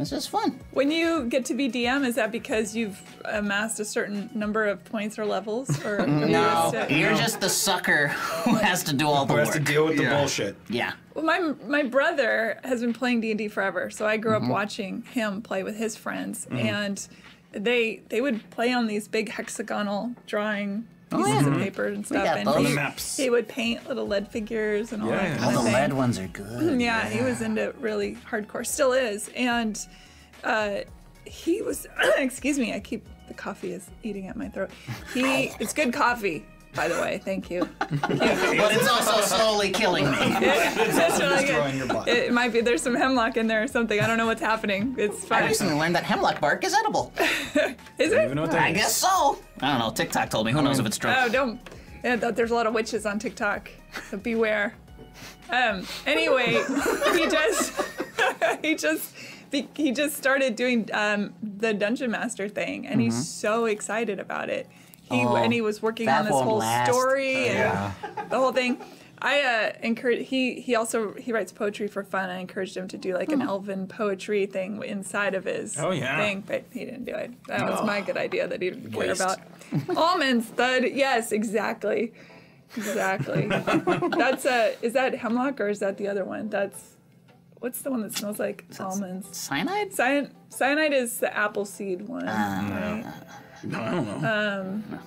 it's just fun. When you get to be DM, is that because you've amassed a certain number of points or levels, or No, or you're just the sucker who has to do all the Who has to deal with the Yeah. bullshit? yeah. Well, my my brother has been playing D and D forever, so I grew Mm-hmm. up watching him play with his friends, Mm-hmm. and they they would play on these big hexagonal drawing Oh, yeah. of paper and stuff, got and those. he, maps. he would paint little lead figures and all Yeah. that kind All of the thing. lead ones are good. Yeah, he was into really hardcore, still is, and uh, he was. excuse me, I keep the coffee is eating at my throat. He, it's good coffee, by the way. Thank you. But it's also slowly killing me. That's really destroying good. your butt. It might be there's some hemlock in there or something. I don't know what's happening. It's fine. I recently learned that hemlock bark is edible. Is Even know it? what I guess so. I don't know. TikTok told me. Who knows if it's true? Oh, don't. Yeah, th- there's a lot of witches on TikTok, so beware. Um. Anyway, he just he just he just started doing um, the dungeon master thing, and he's so excited about it. He. Oh, and he was working on this whole last. story and Yeah. the whole thing. I uh, encourage he he also he writes poetry for fun. I encouraged him to do like Hmm. an elven poetry thing inside of his Oh, yeah. thing, but he didn't do it. That was my good idea that he didn't care about. almonds. stud, yes, exactly, exactly. That's a is that hemlock or is that the other one? That's what's the one that smells like almonds? Cyanide? Cyan, cyanide is the apple seed one. right? No, I don't know.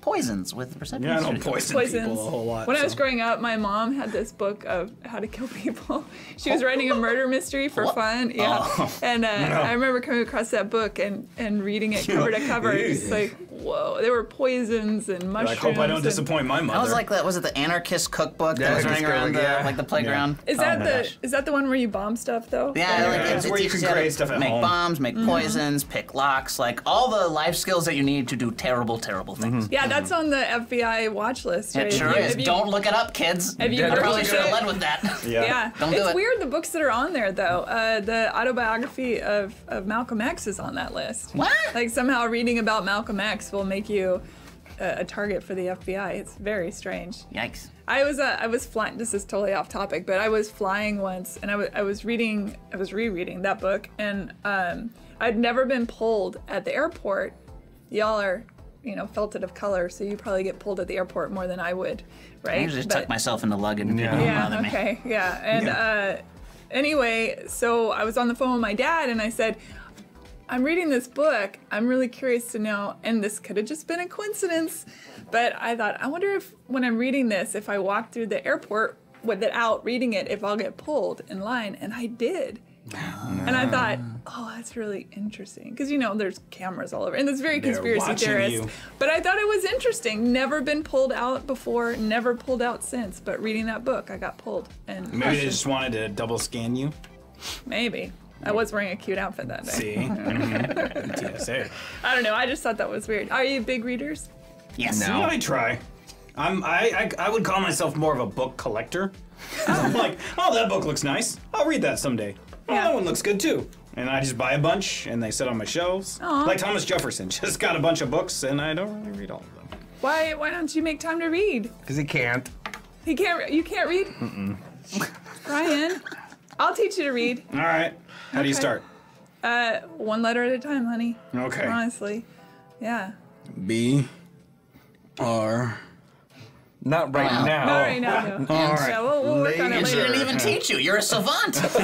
Poisons with perception. yeah, I don't poison Poisons. people a whole lot. When I was so. growing up, my mom had this book of how to kill people. She was writing a murder mystery for What? fun. Yeah. Oh. And uh, No. I remember coming across that book and, and reading it cover to cover. It's like, whoa, there were poisons and I mushrooms. hope I don't disappoint my mother. That was like that. Was it the anarchist cookbook that Yeah, was it's running around the yeah. like the playground? Is Oh that my the gosh. is that the one where you bomb stuff though? Yeah, like it's, it's where you can create stuff at make home. bombs, make mm-hmm. poisons, pick locks, like all the life skills that you need to do terrible, terrible things. Mm-hmm. Yeah, that's mm-hmm. on the FBI watch list. Right? It sure If is. you- Don't look it up, kids. Have you I probably look should it have led with that. yeah. Yeah, Don't do it. it's weird the books that are on there though. Uh, the autobiography of, of Malcolm X is on that list. What? Like somehow reading about Malcolm X will make you a, a target for the FBI. It's very strange. Yikes. I was uh, I was flying. This is totally off topic, but I was flying once, and I wa- I was reading, I was rereading that book, and um, I'd never been pulled at the airport. Y'all are, you know, felted of color, so you probably get pulled at the airport more than I would, right? I usually just But- tuck myself in the lug and Yeah. yeah, bother me. okay, yeah. And uh, anyway, so I was on the phone with my dad, and I said, I'm reading this book. I'm really curious to know, and this could have just been a coincidence, but I thought, I wonder if when I'm reading this, if I walk through the airport without reading it, if I'll get pulled in line, and I did. And I thought, oh, that's really interesting. Because, you know, there's cameras all over. And it's very They're conspiracy theorist. you. But I thought it was interesting. Never been pulled out before, never pulled out since. But reading that book, I got pulled. And Maybe they just wanted to double scan you. maybe. I was wearing a cute outfit that day. See? Mhm. TSA. I don't know. I just thought that was weird. Are you big readers? Yes. No. I try. I'm, I, I, I would call myself more of a book collector. I'm like, oh, that book looks nice. I'll read that someday. Oh, Yeah. that one looks good too. And I just buy a bunch and they sit on my shelves. Aw. Like Thomas Jefferson, just got a bunch of books and I don't really read all of them. Why? Why don't you make time to read? Because he can't. He can't. You can't read. Mm-mm. Ryan, I'll teach you to read. All right. How do you Okay. start? Uh, one letter at a time, honey. Okay. Honestly, yeah. B R. Not right Wow. now. Not right now. No. Yeah, we'll, we'll work on it And she later. didn't even teach you. You're a savant.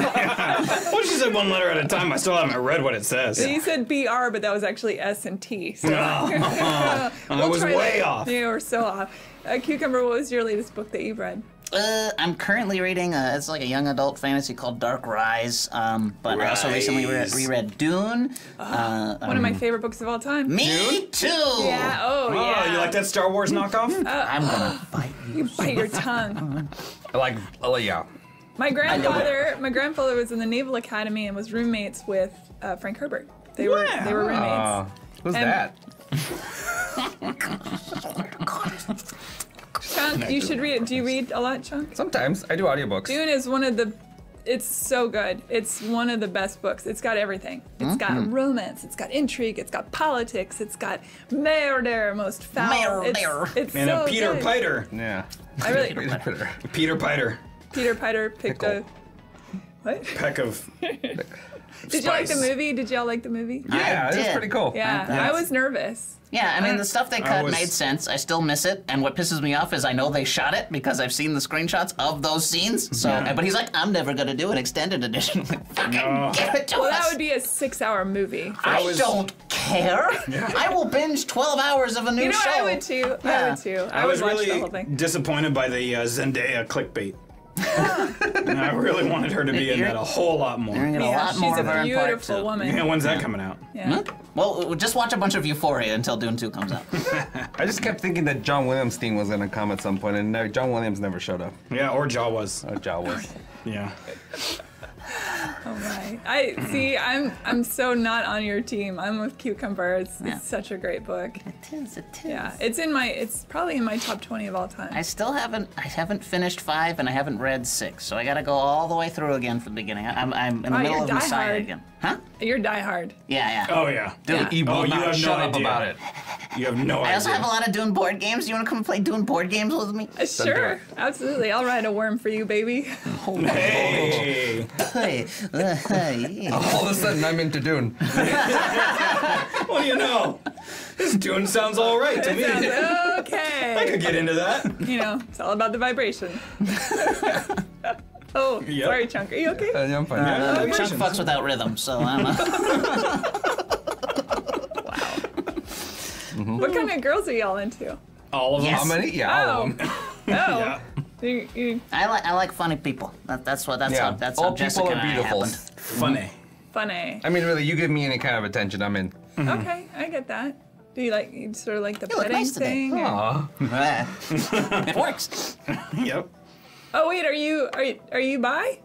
Well, she said one letter at a time. I still haven't read what it says. You said BR, but that was actually S and T. So I we'll was try way that. off. You were so off. Uh, Cucumber, what was your latest book that you've read? Uh, I'm currently reading. Uh, it's like a young adult fantasy called Dark Rise. Um, but I also recently re- Rise. reread Dune. Uh, One of my favorite books of all time. me too. Yeah. Oh, Oh, yeah. you like that Star Wars knockoff? I'm gonna fight you. You bite your tongue. I Like, oh yeah. My grandfather, my grandfather was in the Naval Academy and was roommates with uh, Frank Herbert. They were they were roommates. Uh, who's And- that? Chunk, you should read it. Do you read a lot, Chunk? Sometimes I do audiobooks. Dune is one of the. It's so good. It's one of the best books. It's got everything. It's got mm-hmm. romance. It's got intrigue. It's got politics. It's got murder, most foul. It's, Murder. it's And so a Peter good. Piter. Yeah. I really. Peter Pitter. Peter Piter. Peter Piter picked a. What? Peck of. Did you like the movie? Did y'all like the movie? Yeah, it's did. pretty cool. Yeah, Yes. I was nervous. Yeah, I mean the stuff they cut was- made sense. I still miss it, and what pisses me off is I know they shot it because I've seen the screenshots of those scenes. So, but he's like, I'm never gonna do an extended edition. I'm like, fucking No. give it to Well, us. that would be a six-hour movie. I was- don't care. I will binge 12 hours of a new You know, show. I would too. I Yeah. would too. I, I was watch the really thing. disappointed by the uh, Zendaya clickbait. And I really wanted her to be in that a whole lot You're more. gonna get a Yeah, lot she's more a of her in part beautiful two. woman. Yeah, when's that coming out? Yeah. Well, just watch a bunch of Euphoria until Dune 2 comes out. I just kept thinking that John Williams' theme was gonna come at some point, and no, John Williams never showed up. Yeah, or Jawas. Oh, Jaw was. Yeah. Oh my! I see. I'm I'm so not on your team. I'm with Cucumber. It's, Yeah. it's such a great book. it is, it is. Yeah, it's in my. It's probably in my top twenty of all time. I still haven't. I haven't finished five, and I haven't read six, so I got to go all the way through again from the beginning. I'm, I'm in the Oh, middle you're of Messiah diehard. again. Huh? You're diehard. Yeah, yeah. Oh, yeah. Yeah. He will Oh, you not have no shut up idea. about it. You have no I also have a lot of Dune board games. You want to come play Dune board games with me? Uh, sure, absolutely. I'll ride a worm for you, baby. Hey. Hey, hey. All of a sudden, I'm into Dune. What do you know? This tune sounds all right to me. Sounds I could okay. get into that. You know, it's all about the vibration. oh, Yep. sorry, Chunk. Are you okay? Uh, yeah, I'm fine. Yeah. Chuck Vibrations. fucks without rhythm, so I don't know. What kind of girls are y'all into? All of them. Yes. How many? Yeah, all Oh, of them. oh. Yeah. You, you, I like I like funny people. That, that's what that's Yeah. how that's All how people Jessica are and I beautiful. happened. Mm-hmm. Funny. funny. I mean, really, you give me any kind of attention, I'm in. Mm-hmm. Okay, I get that. Do you like you sort of like the You look petting nice today. thing? or- Aw. it works. Yep. Oh wait, are you are you, are you bi?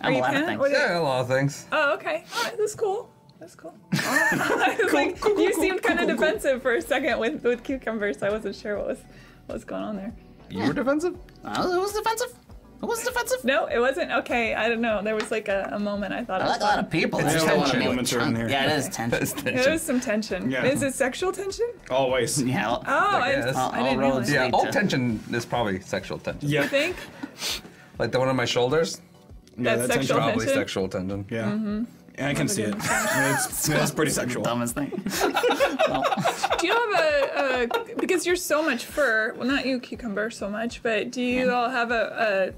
I'm you a lot of things. What is- Yeah, a lot of things. Oh, okay. All right, that's cool. That's cool. I was like, you seemed kind of defensive for a second with with cucumbers. So I wasn't sure what was what was going on there. You were defensive? Oh, it was defensive. It was defensive. No, it wasn't. Okay, I don't know. There was like a, a moment I thought I it like a lot of people. There's It's a just lot of moments be with around here. Yeah, it is tension. That's There was some tension. Yeah. Is it sexual tension? Always. Yeah. well, Oh, I, guess. I All didn't roads realize. Yeah, all to- tension is probably sexual tension. Yeah. You think Like the one on my shoulders? Yeah, That's that's sexual Probably sexual tension. Yeah. Yeah, I can see it. It's, it's pretty sexual. dumbest thing. Do you have a, a because you're so much fur? Well, not you, cucumber, so much, but do you all have a,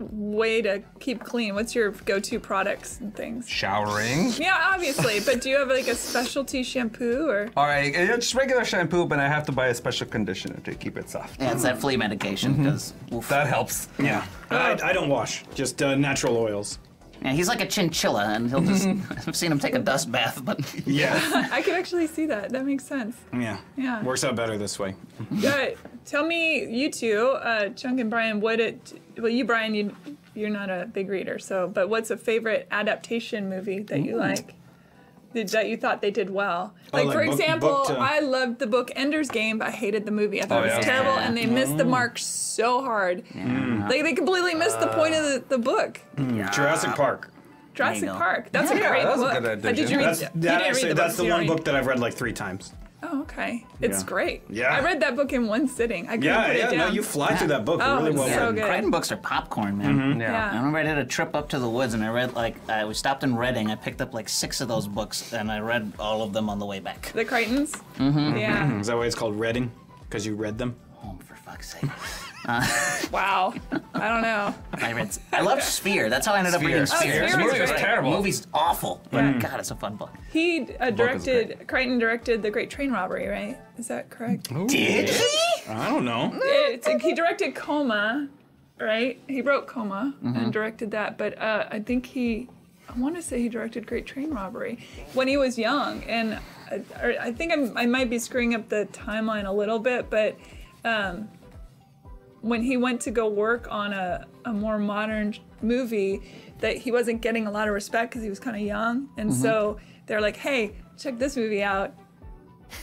a way to keep clean? What's your go-to products and things? Showering. Yeah, obviously, but do you have like a specialty shampoo or? All right, it's just regular shampoo, but I have to buy a special conditioner to keep it soft. Yeah, it's that flea medication because That helps. Yeah. I, I don't wash, just uh, natural oils. Yeah, he's like a chinchilla, and he'll just. I've seen him take a dust bath, but Yeah. I can actually see that. That makes sense. Yeah. Yeah. Works out better this way. Good. Tell me, you two, uh, Chunk and Brian, what it? Well, you, Brian, you you're not a big reader, so but what's a favorite adaptation movie that you like? Did, that you thought they did well. Like, like for book- example, book to- I loved the book Ender's Game, but I hated the movie. I thought Oh, it was yeah. terrible, Yeah. and they missed the mark so hard. Like they completely missed the point of the, the book. Jurassic Park. Jurassic. Park. That's a Yeah, great that was a book. good Uh, did you read? That's, you that didn't read actually, the that's books, the one already- book that I've read like three times. Oh, okay. It's Yeah. great. Yeah. I read that book in one sitting. I couldn't Yeah, put yeah, it no, you fly through that book Oh, really it's well. so good. Crichton books are popcorn, man. Yeah. Yeah. I remember I did a trip up to the woods and I read like uh, we stopped in Reading. I picked up like six of those books and I read all of them on the way back. The Crichtons? Mm-hmm. Yeah. Is that why it's called Reading? Because you read them. Oh, for fuck's sake. Wow. I don't know. I read. I love Sphere. That's how I ended up reading Sphere. Sphere. Oh, Sphere The was movie was great. terrible. movie's awful, but God, it's a fun book. He uh, book directed, Crichton directed The Great Train Robbery, right? Is that correct? Did he? I don't know. It's, he directed Coma, right? He wrote Coma and directed that, but uh, I think he, I want to say he directed Great Train Robbery when he was young. And I, I think I'm, I might be screwing up the timeline a little bit, but um, when he went to go work on a, a more modern movie, that he wasn't getting a lot of respect because he was kind of young. And so they're like, hey, check this movie out.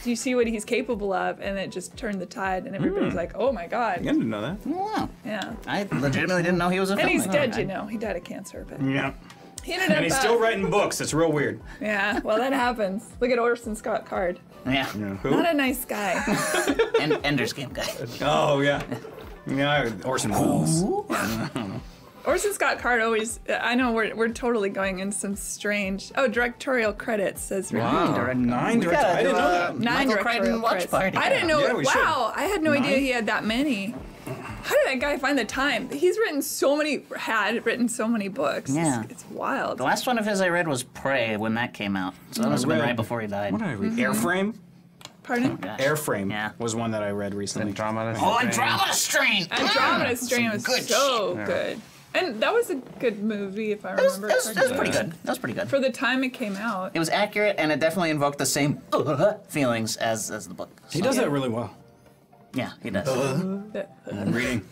Do you see what he's capable of? And it just turned the tide, and everybody's like, "Oh my god!" I didn't know that. Wow. Yeah. I legitimately didn't know he was a And he's filmmaker. dead, you know. He died of cancer, but Yeah. he ended up. And he's uh, still writing books. It's real weird. Yeah, well, that happens. Look at Orson Scott Card. Yeah. Who? Not a nice guy. And Ender's Game guy. Oh yeah. Yeah, Orson Welles. Orson Scott Card always. I know we're, we're totally going in some strange. Oh, directorial credits says Ricky. Wow. Nine We directors. gotta I didn't know that. Nine Michael Crichton directorial watch credits. party. I didn't know. Yeah, we should. wow, I had no idea he had that many. How did that guy find the time? He's written so many. Had written so many books. Yeah. It's, it's wild. The last one of his I read was Prey when that came out. So that must have been right before he died. What did I read? Mm-hmm. Airframe. Pardon? Oh gosh. Airframe Yeah. was one that I read recently. Andromeda. Oh, Andromeda Strain! Andromeda Strain was good so good. And that was a good movie, if I That was, remember that was- that was pretty good. That was pretty good. For the time it came out. It was accurate, and it definitely invoked the same uh, uh, uh feelings as as the book. He does that really well. Yeah, he does. Uh, I'm reading.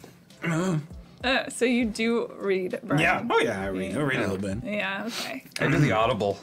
Uh, so you do read, Brian? Yeah. Oh yeah, I read. I read a little bit. Yeah, okay. I do the Audible.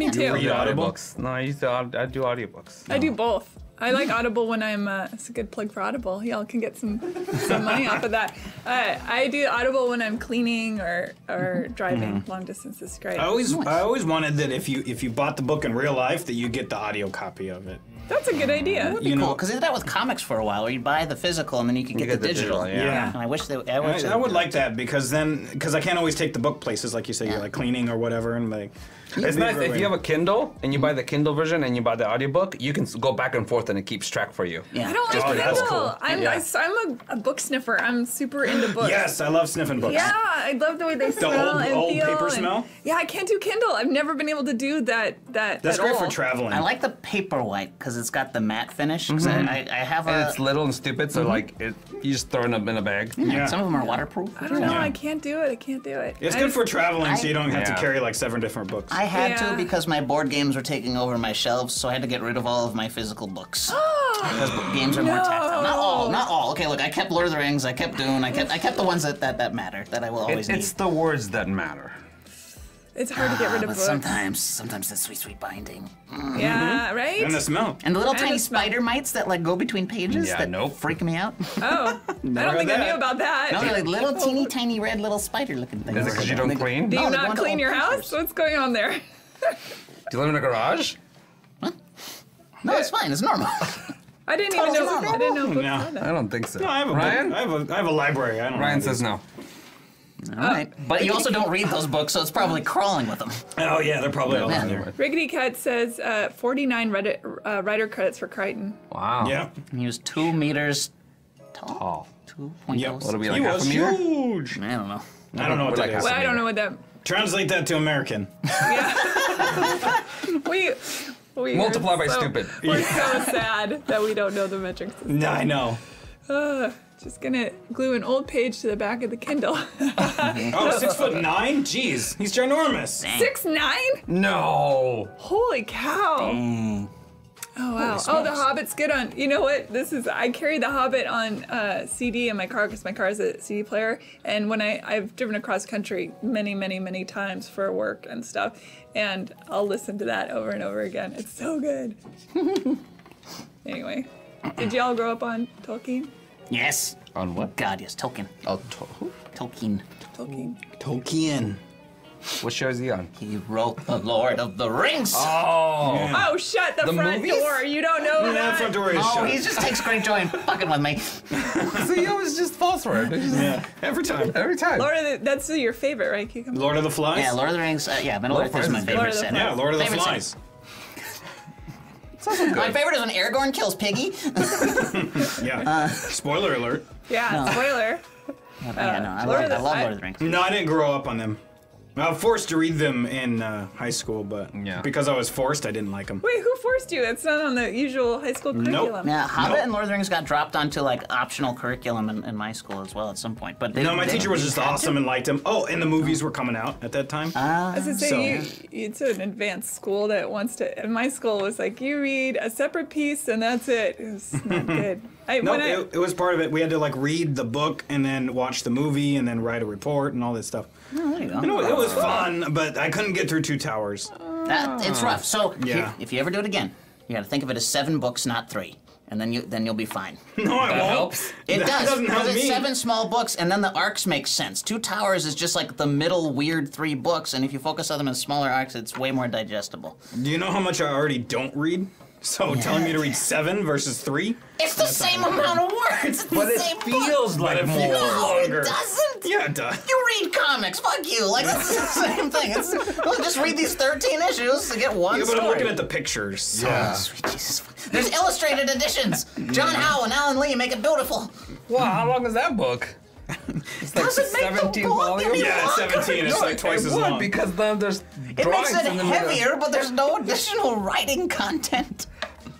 Me too. read Audible? Audiobooks. No, I use the aud- I do audiobooks. I do both. I like Audible when I'm. Uh, it's a good plug for Audible. Y'all can get some some money off of that. Uh, I do Audible when I'm cleaning or or driving long distance. It's great. I always, I always wanted that if you if you bought the book in real life, that you get the audio copy of it. That's a good idea. You cool, know, because they did that with comics for a while, where you buy the physical and then you could get, get the, the digital. digital, yeah. Yeah. And I wish they. I, wish I, they I would like that because then because I can't always take the book places like you say Yeah. you're like cleaning or whatever and like. It's nice if you have a Kindle and you buy the Kindle version and you buy the audiobook, you can go back and forth and it keeps track for you. Yeah. I don't like Oh, Kindle. that's cool. I'm Yeah. I, am a, a book sniffer. I'm super into books. Yes, I love sniffing books. Yeah, I love the way they smell old- and old feel. paper and- smell? Yeah, I can't do Kindle. I've never been able to do that. That That's at great all. for traveling. I like the paper white because it's got the matte finish. 'cause mm-hmm. I, I, I have And a. it's little and stupid, so mm-hmm. like it, you just throw it up in a bag. Yeah. Some of them are waterproof. I don't know. Yeah. I can't do it. I can't do it. It's I good just- for traveling, so you don't have to carry like seven different books. I had Yeah. to because my board games were taking over my shelves, so I had to get rid of all of my physical books. because games are more tactile. Not all, not all. Okay, look, I kept Lord of the Rings, I kept Dune, I kept I kept the ones that that, that matter, that I will always It, need. it's the words that matter. It's hard to get rid Ah, of but books. sometimes, sometimes the sweet, sweet binding. Yeah, right? and the smell. And the little And tiny the spider mites that like go between pages Yeah, that nope. freak me out. oh, I don't heard think I knew about that. no, they're like little teeny tiny red little spider looking things. Is it because you don't clean? Do Do you No, not clean your house? pictures. What's going on there? Do you live in a garage? No, it's fine. It's normal. I didn't even know. normal. I didn't know books No. I don't think so. No, I have a Ryan? I have a I have a library. I don't. Ryan know says no. All right, but you also don't read those books, so it's probably crawling with them. Oh yeah, they're probably all in there. Riggedy Cat says uh, 49 Reddit, uh, writer credits for Crichton. Wow. Yeah. He was two meters tall. Tall. Two point Yep. oh What'll be He like half was a meter? huge. I don't know. I don't know what We're that like is. Well, a I don't know what that. Translate that to American. Yeah. we. we Multiply by so- stupid. We're so sad that we don't know the metric system. No, I know. Just gonna glue an old page to the back of the Kindle. Oh, six foot nine? Jeez, he's ginormous. Six nine? No. Holy cow! Oh wow! Oh, the Hobbit's good on. You know what? This is. I carry the Hobbit on uh, CD in my car because my car is a CD player. And when I I've driven across country many, many, many times for work and stuff, and I'll listen to that over and over again. It's so good. anyway, did y'all grow up on Tolkien? Yes. On what? God, yes. Tolkien. Oh, to- Tolkien. Tolkien. Tolkien. What show is he on? He wrote The Lord of the Rings. Oh. Oh, shut the, The front movies? door! You don't know Yeah, that. front door is Oh, shut. he just takes great joy in fucking with me. so he always just falls for it. It's just- Yeah, every time. Every time. Lord of the, that's your favorite, right, Cucumber? Lord of the Flies. Yeah, Lord of the Rings. Uh, yeah, Middle Earth is my Flies. favorite Lord of the setting. Yeah, Lord of the Favorite Flies. Setting. My favorite is when Aragorn kills Piggy. Yeah. Uh, spoiler alert. Yeah, spoiler. yeah, no, I Lord love, of the- I love I- Lord of the Rings. No, I didn't grow up on them. I was forced to read them in uh, high school, but Yeah. because I was forced, I didn't like them. Wait, who forced you? It's not on the usual high school curriculum. Yeah, Hobbit Nope. and Lord of the Rings got dropped onto like optional curriculum in, in my school as well at some point. But they, No, my they- teacher was just had to. awesome and liked them. Oh, and the movies were coming out at that time. Ah, I was gonna say, So- you, it's an advanced school that wants to. And my school was like, you read a separate piece and that's it. It's not good. I, no, when I, it, it was part of it. We had to like read the book and then watch the movie and then write a report and all this stuff. oh, there you go. You know, it was fun, but I couldn't get through Two Towers. That, it's rough. So Yeah. here, if you ever do it again, you got to think of it as seven books, not three, and then you then you'll be fine. No, I That won't. helps. It That does doesn't help because it's me. seven small books, and then the arcs make sense. Two Towers is just like the middle weird three books, and if you focus on them as smaller arcs, it's way more digestible. Do you know how much I already don't read? So telling me to read seven versus three? It's the same amount of words. It's the But it same feels book. like it more. No, longer. it doesn't. Yeah, it does. You read comics. Fuck you. Like that's the same thing. It's well, just read these thirteen issues to get one Yeah, but story. I'm looking at the pictures. Yeah. Oh, sweet Jesus. There's illustrated editions. John Howe and Alan Lee make it beautiful. Wow, how long is that book? It's like Does it make the 17 book volumes. any Yeah, longer? 17. It's No, like twice it as would, long. because then there's It drawings makes it in the middle. heavier, but there's no additional writing content.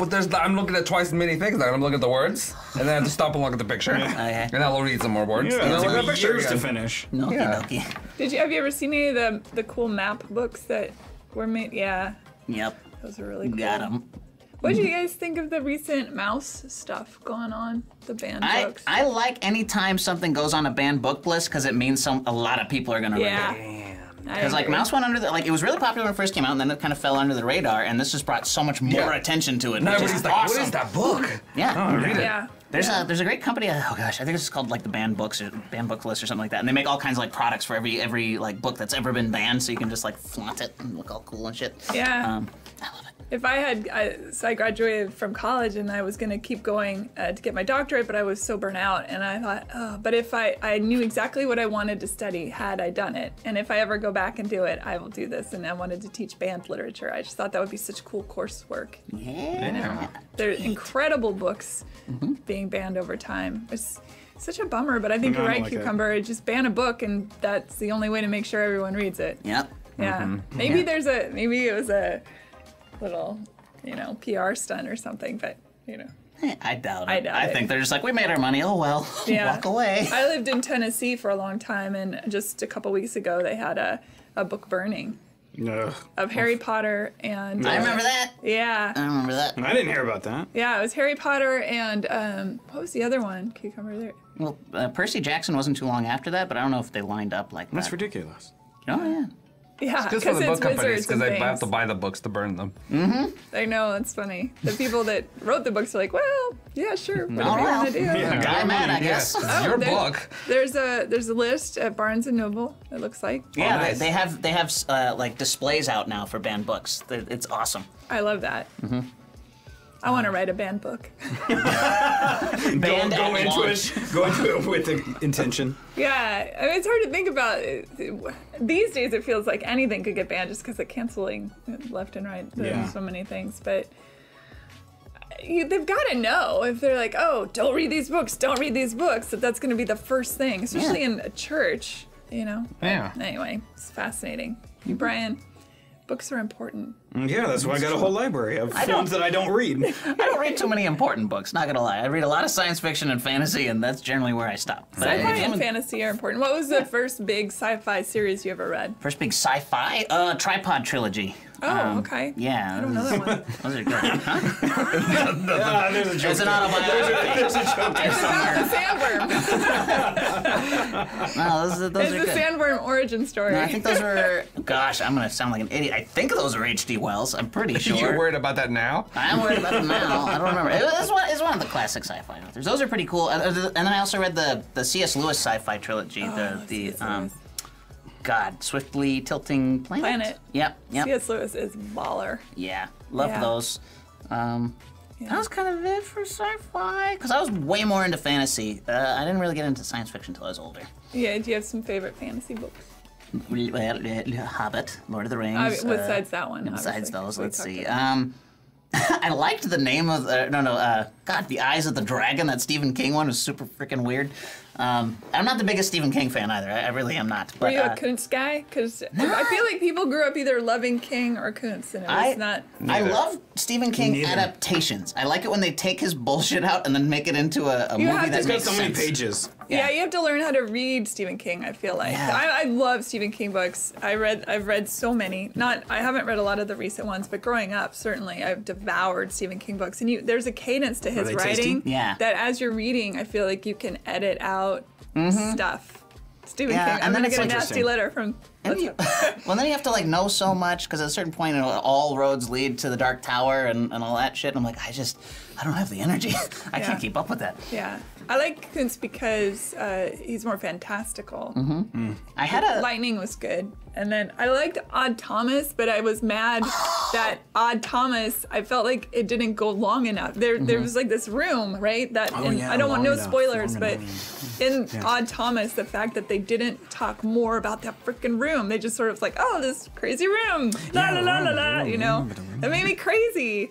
But there's I'm looking at twice as many things. Like I'm looking at the words, and then I have to stop and look at the picture, oh, Okay. and I'll read some more words. Yeah, and it then look at the picture years to finish. No, Yeah. dokie. did you have you ever seen any of the the cool map books that were made? Yeah, Yep. those are really cool. Got them. What did you guys think of the recent Maus stuff going on? The band I, books. I like anytime something goes on a banned book list because it means some a lot of people are gonna yeah. read it. I Because like. Maus went under the like it was really popular when it first came out, and then it kind of fell under the radar, and this just brought so much more Yeah. attention to it. And which is like, awesome. "What is that book?" Yeah. read it. Yeah. There's yeah. a there's a great company. Oh gosh, I think it's called like the Banned Books or Banned Book List or something like that. And they make all kinds of like products for every every like book that's ever been banned, so you can just like flaunt it and look all cool and shit. Yeah. Um, I love it. If I had, I, so I graduated from college and I was going to keep going uh, to get my doctorate, but I was so burnt out. And I thought, oh, but if I, I knew exactly what I wanted to study had I done it. And if I ever go back and do it, I will do this. And I wanted to teach banned literature. I just thought that would be such cool coursework. Yeah. They're incredible books Mm-hmm. being banned over time. It's such a bummer, but I think No, you're right, like that. Cucumber. Just ban a book, and that's the only way to make sure everyone reads it. Yep. Yeah. Maybe Yeah. there's a maybe it was a little, you know, PR stunt or something, but you know. I doubt it. I doubt it. think they're just like we made our money. Oh well. Yeah. Walk away. I lived in Tennessee for a long time and just a couple weeks ago they had a, a book burning Ugh. of Harry Potter and I uh, remember that. Yeah. I remember that. I didn't hear about that. Yeah, it was Harry Potter and um what was the other one? Cucumber there. Well, uh, Percy Jackson wasn't too long after that, but I don't know if they lined up like That's that. That's ridiculous. Oh yeah. Yeah, Just for the it's book companies, wizards because and they have to buy the books to burn them. I know, it's funny. The people that wrote the books are like, well, yeah, sure, whatever Oh you well. want to do. Yeah. Guy mad, I Yes, guess. it's your there- book. There's a there's a list at Barnes and Noble. It looks like. Yeah, nice. they, they have they have uh, like displays out now for banned books. It's awesome. I love that. Mm-hmm. I want to write a banned book. Banned go at into launch. it. Go into it with the intention. Yeah, I mean, it's hard to think about. These days, it feels like anything could get banned just because of canceling left and right. There's Yeah. so many things, but uh, you, they've got to know if they're like, oh, don't read these books, don't read these books, that that's going to be the first thing, especially Yeah. in a church, you know. Yeah. Anyway, it's fascinating. You, Brian, books are important. Yeah, that's why I got a whole library of I ones that I don't read. I don't read too many important books. Not gonna lie, I read a lot of science fiction and fantasy, and that's generally where I stop. But Sci-fi if and fantasy are important. What was the first big sci-fi series you ever read? First big sci-fi, uh, tripod trilogy. Oh, Um, okay. Yeah, I don't know that one. those are good. Huh? yeah, there's a joke. It's an autobiography. There's a joke there It's somewhere. about the sandworm. No, those, those It's are the good. sandworm origin story. No, I think those were. Gosh, I'm gonna sound like an idiot. I think those are H.G. Wells. I'm pretty sure. You're worried about that now? I'm worried about them now. I don't remember. It was one, it's one of the classic sci-fi authors. Those are pretty cool. And then I also read the the C.S. Lewis sci-fi trilogy. the Oh, the C.S. um, Lewis. God, swiftly tilting planet. Planet. Yep. Yep. C.S. Lewis is baller. Yeah. Love Yeah. those. Um, Yeah. That was kind of it for sci-fi. Because I was way more into fantasy. Uh, I didn't really get into science fiction until I was older. Yeah, do you have some favorite fantasy books? Hobbit, Lord of the Rings. Uh, uh, besides that one, Besides obviously, those, we let's see. Um, I liked the name of the no no uh, God the Eyes of the Dragon that Stephen King one was super freaking weird. Um, I'm not the biggest Stephen King fan either. I, I really am not. Were But you uh, a Koontz guy? Because I feel like people grew up either loving King or Koontz, and it was I not. I love Stephen King Neither. adaptations. I like it when they take his bullshit out and then make it into a, a movie have that to- It's got makes so many sense. pages. Yeah. Yeah. you have to learn how to read Stephen King. I feel like Yeah. I, I love Stephen King books. I read I've read so many. Not I haven't read a lot of the recent ones, but growing up, certainly I've devoured Stephen King books. And you, there's a cadence to his writing tasty? Yeah. that as you're reading, I feel like you can edit out stuff. Stephen Mm-hmm. Yeah, King. and I'm then gonna get a nasty letter from. You- well, then you have to like know so much because at a certain point, all roads lead to the Dark Tower and, and all that shit. And I'm like, I just, I don't have the energy. I Yeah. can't keep up with that. Yeah, I like Koontz because uh, he's more fantastical. Mm-hmm. I had a Lightning was good. And then I liked Odd Thomas, but I was mad that Odd Thomas, I felt like it didn't go long enough. There there Mm-hmm. was like this room, right? That Oh, and yeah, I don't want no enough, spoilers, long but enough. in Odd Thomas, the fact that they didn't talk more about that freaking room. They just sort of like, oh, this crazy room. La la la la la, you know. That made me crazy.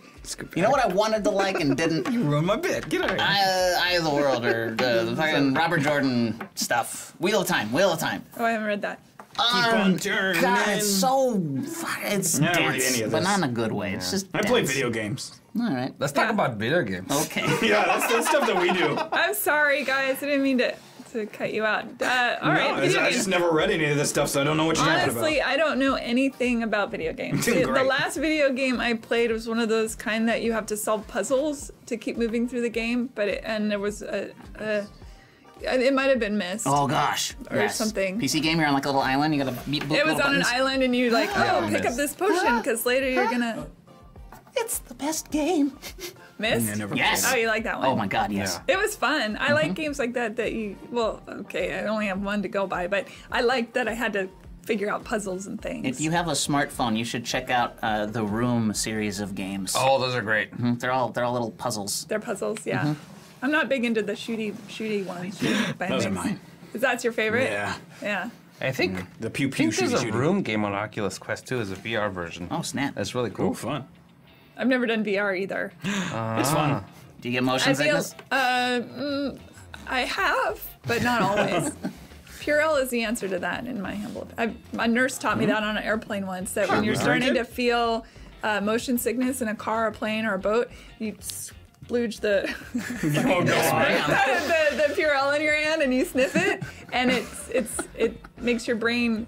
You know what I wanted to like and didn't? You ruined my bit. Get out of here. Eye, Eye of the World or uh, the fucking Robert Jordan stuff. Wheel of Time. Wheel of Time. Oh, I haven't read that. Keep on turning. God, it's so fuck- it's I don't read dense, any of but not in a good way. It's just I play video games. All right. Let's talk Yeah. about video games. Okay. Yeah, that's the stuff that we do. I'm sorry, guys. I didn't mean to to cut you out. Uh, all right, no, I, video I games. just never read any of this stuff, so I don't know what you're Honestly, talking I don't know anything about video games. the, the last video game I played was one of those kind that you have to solve puzzles to keep moving through the game, but it, and there was a, a it might have been Myst. Oh gosh. Or yes. something. PC game. You're on like a little island. You gotta beat boop it was little on an island, and you like, oh, I pick up this potion because later you're gonna It's the best game. Myst. about. I never Yes. Oh, you like that one? Oh my god. Yes. It was fun. I Mm-hmm. like games like that that you. Well, okay, I only have one to go by, but I like that I had to figure out puzzles and things. If you have a smartphone, you should check out uh, the Room series of games. Oh, those are great. They're all they're all little puzzles. They're puzzles, yeah. Mm-hmm. I'm not big into the shooty shooty ones. shooty by Those are mine. Is that your favorite? Yeah. Yeah. I think The pew I pew think there's shooty a shooty. room game on Oculus Quest 2 as a VR version. Oh snap! That's really cool. Oh, fun. I've never done VR either. It's fun. Do you get motion I feel, sickness? uh, mm, I have, but not always. Purell is the answer to that in my humble. I, my nurse taught me that on an airplane once. That when you're starting good. to feel uh, motion sickness in a car, a plane, or a boat, you splooge the Oh, go the, the Purell in your hand and you sniff it, and it's it's it makes your brain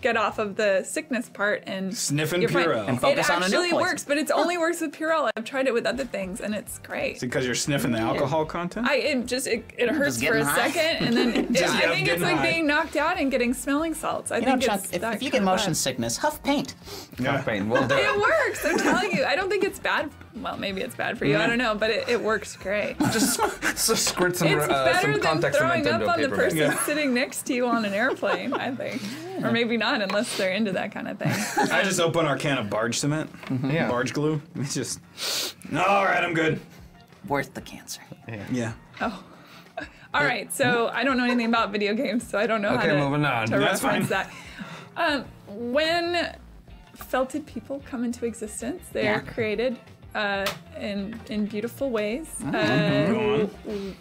get off of the sickness part and Sniffing you're. Purell. And focus it on a new actually works, but it only works with Purell. I've tried it with other things, and it's great. Is it because you're sniffing the alcohol content? I it just it, it hurts for a high? second, and then it, Just, I yeah, think it's like high. being knocked out and getting smelling salts. I You know, think Chuck, it's if, that if you get motion bad. sickness, huff paint. yeah. Fine, we'll do It it. works. I'm telling you. I don't think it's bad. Well, maybe it's bad for you. I don't know, but it, it works great. Just, just squirt some, It's uh, better some than context throwing cement up into a on the person. Yeah. sitting next to you on an airplane. I think, or maybe not, unless they're into that kind of thing. I just open our can of barge cement, Yeah. barge glue. It's just. All right, I'm good. Worth the cancer. Yeah. yeah. Oh. All right, so I don't know anything about video games, so I don't know Okay, how to, moving on. to That's reference fine. that. Um, when felted people come into existence, they are created uh, in in beautiful ways. Mm-hmm. Uh, Go on.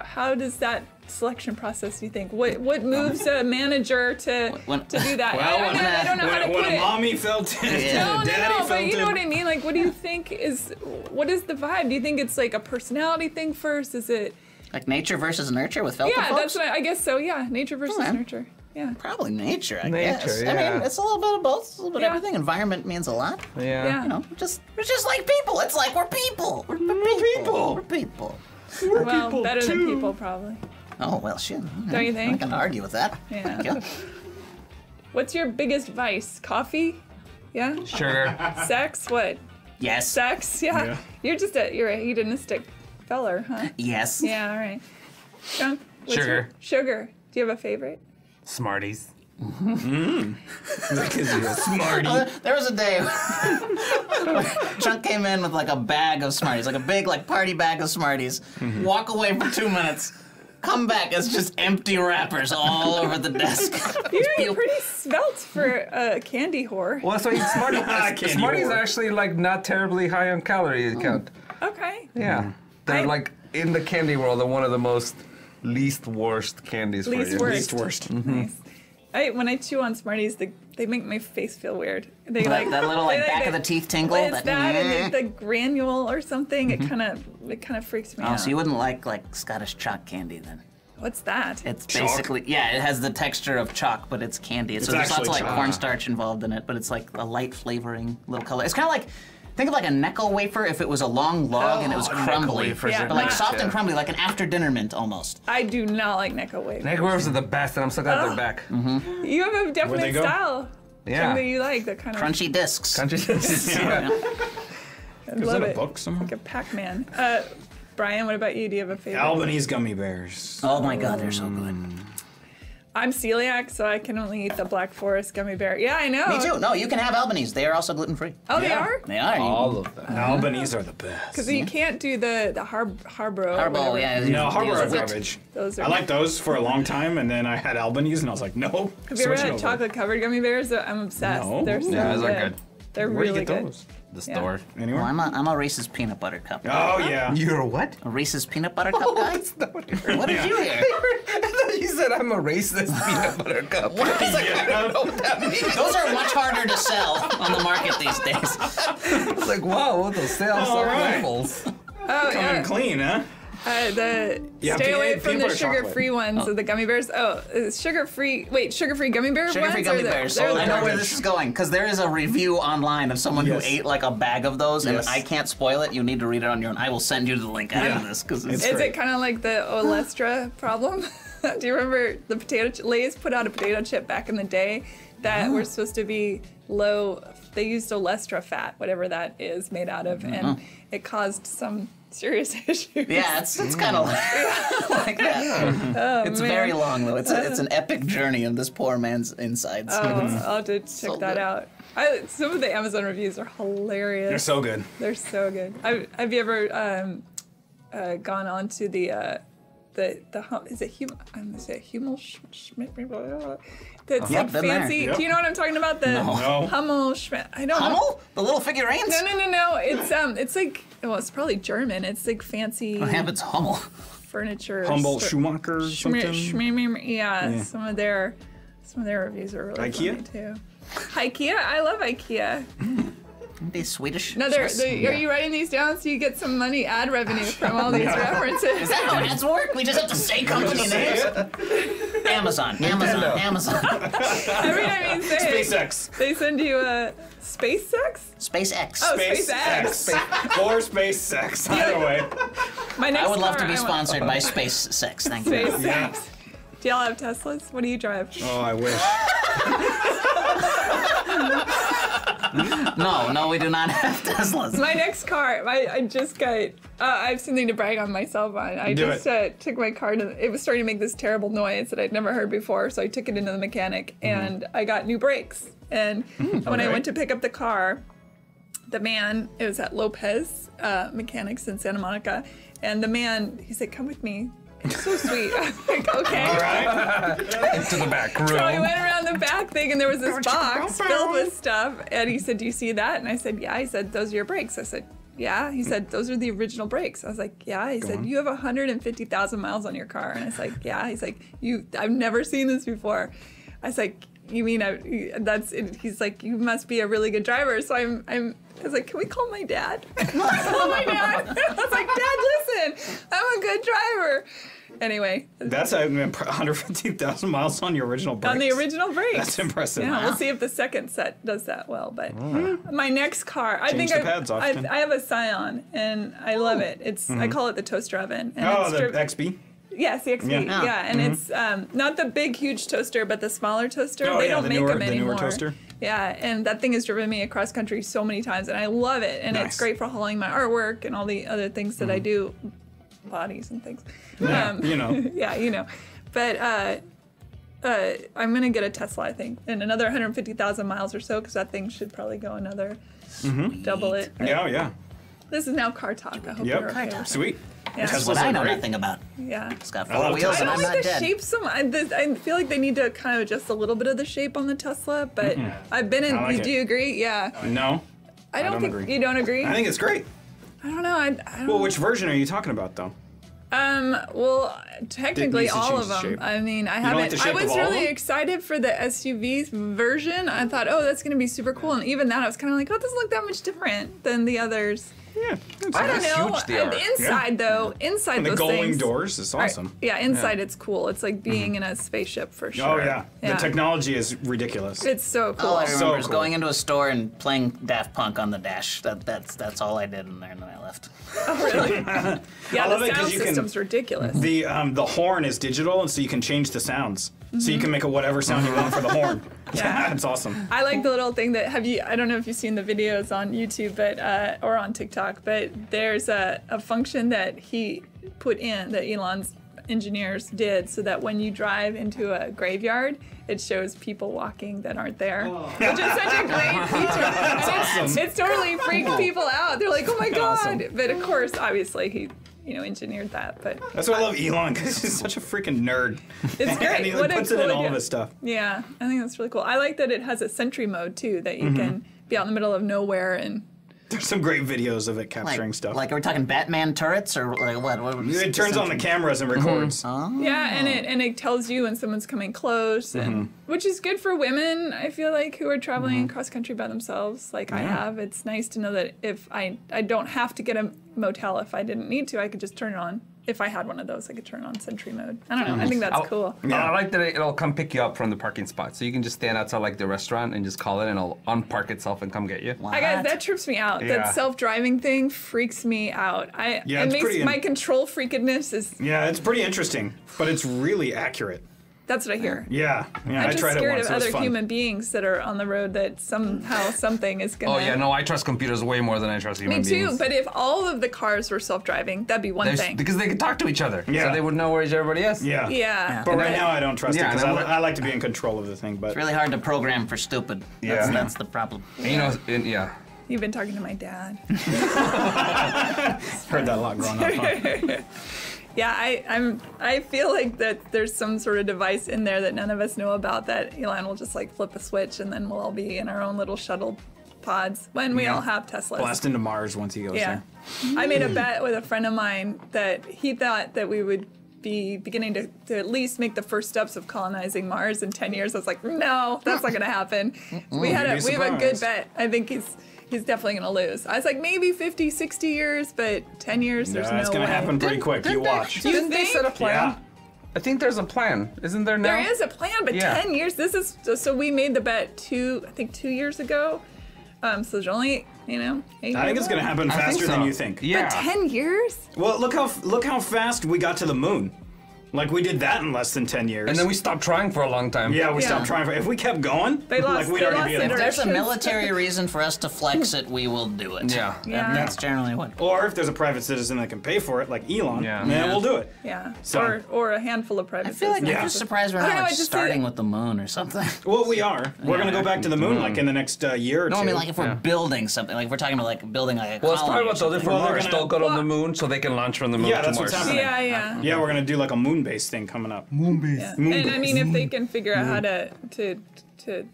how does that selection process? Do you think what what moves a manager to When- to do that? Well, I, don't when, know, I don't know how to when, when put a it. mommy felt it, Yeah. No, no, no, but you know what I mean. Like, what do you think is what is the vibe? Do you think it's like a personality thing first? Is it? Like nature versus nurture with felted Yeah, folks? that's what I, I guess so. Yeah, nature versus Okay. nurture. Yeah. Probably nature, I Nature, guess. I mean, it's a little bit of both, it's a little bit Yeah. everything. Environment means a lot. Yeah. Yeah. You know, just we're just like people. It's like we're people. We're, we're people. We're people. Well, people better than people probably. Oh well, shit. Don't you I'm think? not gonna argue with that. Yeah. What's your biggest vice? Coffee? Yeah. Sugar. Sex? What? Yes. Sex? Yeah. Yeah. You're just a you're a hedonistic feller, huh? Yes. Yeah. All right. John, what's your- Sugar. Sugar. Do you have a favorite? Smarties. Because you're a smarty. Uh, There was a day where Chunk came in with like a bag of Smarties, like a big like party bag of Smarties. Mm-hmm. Walk away for two minutes, come back it's just empty wrappers all over the desk. You're pretty svelte for a candy whore. Well, so eat Smarties. Candy Smarties whore. are actually like not terribly high on calorie count. Okay. Yeah, they're I- like in the candy world, they're one of the most least worst candies Least for you. worst. Least worst. Nice. I, when I chew on Smarties, they, they make my face feel weird. They That- like that little, like, they- back they- of the teeth tingle, It's that- that, and Mm. it's the granule or something. It kind of it kind of freaks me Oh, out. so you wouldn't like like Scottish chalk candy then? What's that? It's Chalk? basically yeah, it has the texture of chalk, but it's candy. so there's lots of like chalk. cornstarch involved in it, but it's like a light flavoring little color. It's kind of like think of like a Necco wafer if it was a long log and it was Oh, crumbly, wafers are but like nice, soft and crumbly, like an after dinner mint almost. I do not like Necco wafers. Egg rolls are the best, and I'm so glad they're back. You have a they definite style. Yeah. Thing that you like, that kind of Crunchy discs. Country yeah. I Is love that a it. book somewhere? Like a Pac-Man. Uh, Brian, what about you? Do you have a favorite? Albanese gummy bears. Oh my god, they're so good. I'm celiac, so I can only eat the Black Forest gummy bear. Yeah, I know. Me too. No, you can have Albanese. They are also gluten free. Oh, they are? They are. All of them. Albanese are the best. Because you can't do the the har- Harborough. or Haribo, yeah. No, Harbor are garbage. Those are. I liked those for a long time, and then I had Albanese, and I was like, no. Have you ever had chocolate covered gummy bears? I'm obsessed. No. They're so Yeah, those good. are good. They're Where do you get good. those? The Yeah. store. Anywhere? Well, I'm a, I'm a Reese's peanut butter cup. oh yeah. You're a what? A Reese's peanut butter oh, cup guy? That's not what you heard. What did you hear? I thought you said I'm a racist peanut butter cup. What is it? Yeah. Those are much harder to sell on the market these days. it's like, wow, what those sales All are right. labels. Oh, Coming yeah. clean, huh? Uh, the Yeah, stay away from the sugar-free ones of the gummy bears. Oh, sugar-free. Wait, sugar-free gummy bear Sugar-free ones? gummy or the, bears. they're I the know where this is going because there is a review online of someone Yes. who ate like a bag of those, and I can't spoil it. You need to read it on your own. I will send you the link after Yeah. this because It's Is great. it kind of like the Olestra problem? Do you remember the potato ch- Lay's put out a potato chip back in the day that were supposed to be low? They used Olestra fat, whatever that is made out of, and it caused some serious issues. yeah, it's it's kind of like, like that. it's man. very long though. It's a, it's an epic journey of this poor man's insides. Oh, I'll have to check So that good. out. I, some of the Amazon reviews are hilarious. They're so good. They're so good. Have, have you ever um, uh, gone on to the uh, the the hum, is it hum? I'm gonna say Hummel Sch- Schmidt. That's Yep, like fancy. Yep. Do you know what I'm talking about? The No. Hummel Schmidt. I don't know. Hummel? The little figurines? No, no, no, no. It's um, it's like well, it's probably German. It's like fancy oh, I have its Hummel. furniture. Humboldt store- Schumacher or Schmi- something. Schmi- yeah, Yeah. some of their some of their reviews are really IKEA? funny too. IKEA, I love IKEA. Hmm. They Swedish. No, they're, Swiss? they are you writing these down so you get some money ad revenue from all these references? Is that how ads work? We just have to say company Say names. it. Amazon, Amazon, Nintendo. Amazon. Every time you say it, SpaceX. they send you uh, a space sex. SpaceX. Oh, SpaceX. SpaceX. or SpaceX. Either way. My next I would love to be I want sponsored by Space Sex. Thank you. Space Yeah. Do y'all have Teslas? What do you drive? Oh, I wish. No, no, we do not have Teslas. My next car, I, I just got. Uh, I have something to brag on myself on. I Do just uh, took my car to. It was starting to make this terrible noise that I'd never heard before, so I took it into the mechanic and I got new brakes. And when I went to pick up the car, the man it was at Lopez uh, Mechanics in Santa Monica, and the man he said, "Come with me." It's so sweet. I was like, okay. All right. Into the back So I went around the back thing, and there was this box filled with stuff. And he said, "Do you see that?" And I said, "Yeah." He said, "Those are your brakes." I said, "Yeah." He said, "Those are the original brakes." I was like, "Yeah." He said, "You have 150,000 miles on your car." And I was like, "Yeah." He's like, "You, I've never seen this before." I was like, "You mean I, that's?" And he's like, "You must be a really good driver." So I'm, I'm. I was like, "Can we call my dad?" I called my dad. I was like, "Dad, listen, I'm a good driver." Anyway, That's I mean, 115,000 miles on your original brakes. on the original brakes. That's impressive. Yeah, Wow. we'll see if the second set does that well. But my next car, I Change think the I, pads I, often. I have a Scion, and I love it. It's I mm-hmm. call it the toaster oven. And Oh, it's the dri- XB. Yes, the XP. Yeah. Yeah, Yeah. and mm-hmm. it's um, not the big, huge toaster, but the smaller toaster. Oh, they yeah, don't the make newer- them the newer anymore. toaster. Yeah, and that thing has driven me across country so many times, and I love it. And Nice. it's great for hauling my artwork and all the other things that I mm-hmm. do, bodies and things. Mm-hmm. Yeah, Um, you know. yeah, you know. But uh, uh, I'm gonna get a Tesla, I think, in another 150,000 miles or so, because that thing should probably go another double it. Mm-hmm. Yeah, yeah. This is now car talk. I hope you're okay. with. Sweet. Yeah. That's what Teslas I know great. nothing about. Yeah. It's got I four love wheels and I I'm don't like the dead. shape so much. I, the, I feel like they need to kind of adjust a little bit of the shape on the Tesla, but I've been in. Like you it. do you agree? Yeah. No, I don't, don't think agree. you don't agree. I think it's great. I don't know. I, I don't Well, which version are you talking about, though? Um. Well, technically, all of them. shape. I mean, I haven't. like I was really excited for the SUV version. I thought, oh, that's going to be super cool. And even that, I was kind of like, oh, it doesn't look that much different than the others. Yeah, I don't know. huge they And are. inside though, inside And the those going things, doors is are- awesome. yeah, inside it's cool. It's like being in a spaceship for sure. Oh yeah. the technology is ridiculous. It's so cool. All I So remember is going into a store and playing Daft Punk on the dash. That, that's that's all I did in there, and then I left. yeah, I love the it 'cause sound you can- system's ridiculous. The um, the horn is digital, and so you can change the sounds. So you can make a whatever sound you want for the horn. Yeah. it's awesome. I like the little thing that have you? I don't know if you've seen the videos on YouTube, but uh, or on TikTok, but there's a, a function that he put in that Elon's engineers did, so that when you drive into a graveyard, it shows people walking that aren't there, which is such a great feature. And it's, awesome. it's totally freaked people out. They're like, "Oh my god!" Awesome. But of course, obviously, he you know engineered that. But That's why I love Elon because he's such a freaking nerd. it's great. and he what like, puts a it in all of his stuff. Yeah, I think that's really cool. I like that it has a sentry mode too, that Mm-hmm. you can be out in the middle of nowhere and There's some great videos of it capturing Like, stuff. like are we talking Batman turrets or like what? what it turns on the cameras and records. yeah, and it and it tells you when someone's coming close, and Mm-hmm. which is good for women. I feel like who are traveling cross country by themselves, like I have. It's nice to know that if I I don't have to get a motel if I didn't need to, I could just turn it on. If I had one of those, I could turn on Sentry mode. I don't know. I mm-hmm. think that's I'll- cool. Yeah. I like that it- it'll come pick you up from the parking spot, so you can just stand outside like the restaurant and just call it, and it'll unpark itself and come get you. Wow. I guys, that trips me out. Yeah. That self-driving thing freaks me out. I Yeah, it it's makes pretty in- my control freakedness is Yeah, it's pretty interesting, but it's really accurate. That's what I hear. Yeah, yeah. I'm I just tried it scared once. of other fun. human beings that are on the road that somehow something is gonna. Oh yeah, no, I trust computers way more than I trust human beings. Me too. beings. But if all of the cars were self-driving, that'd be one There's- thing. because they could talk to each other, Yeah. so they would know where everybody is. Yeah. yeah. But right now I don't trust it Yeah, 'cause it because I, I like to be in control of the thing. But It's really hard to program for stupid. That's, Yeah. that's the problem. And, you know, and, yeah. You've been talking to my dad. heard that a lot growing up. Huh? Yeah, I, I'm. I feel like that there's some sort of device in there that none of us know about. That Elon will just like flip a switch, and then we'll all be in our own little shuttle pods when we Yeah. all have Teslas. Blast into Mars once he goes Yeah. there. I made a bet with a friend of mine that he thought that we would be beginning to, to at least make the first steps of colonizing Mars in 10 years. I was like, no, that's not going to happen. we had a, we have a good bet. I think he's he's definitely going to lose. I was like, maybe 50, 60 years, but 10 years, there's Yeah, no it's gonna way. happen pretty quick. You Didn't they- watch. Do you Didn't they think? set a plan? Yeah. I think there's a plan, isn't there now? There is a plan, but Yeah. 10 years, this is, so, so we made the bet two, I think two years ago. Um, so there's only, you know, eight I think years it's gonna left. happen I think faster than you think. Yeah. But 10 years? Well, look how look how fast we got to the moon. Like we did that in less than ten years. and then we stopped trying for a long time. yeah, we Yeah. stopped trying for. If we kept going, They lost- like we'd they already lost be. If there's a military reason for us to flex it, we will do it. Yeah. That- Yeah. That's generally what. Or if there's a private citizen that can pay for it, like Elon, Yeah. then Yeah. we'll do it. Yeah. So- or, or a handful of private citizens. I feel like citizens. Yeah. I'm just surprised we're don't know, like, I just see starting with the moon or something. Well, we are. We're gonna go back to the moon like in the next uh, year or No, two. I mean like if we're Yeah. building something, like if we're talking about like building like a Well, it's probably or what they'll do something. for Well, they're Mars. They'll go to Well- the moon so they can launch from the moon Yeah, to that's Mars. what's happening. Yeah, yeah. yeah, we're gonna do like a moon-based thing coming up. yeah. And I mean, if they can figure out how to to to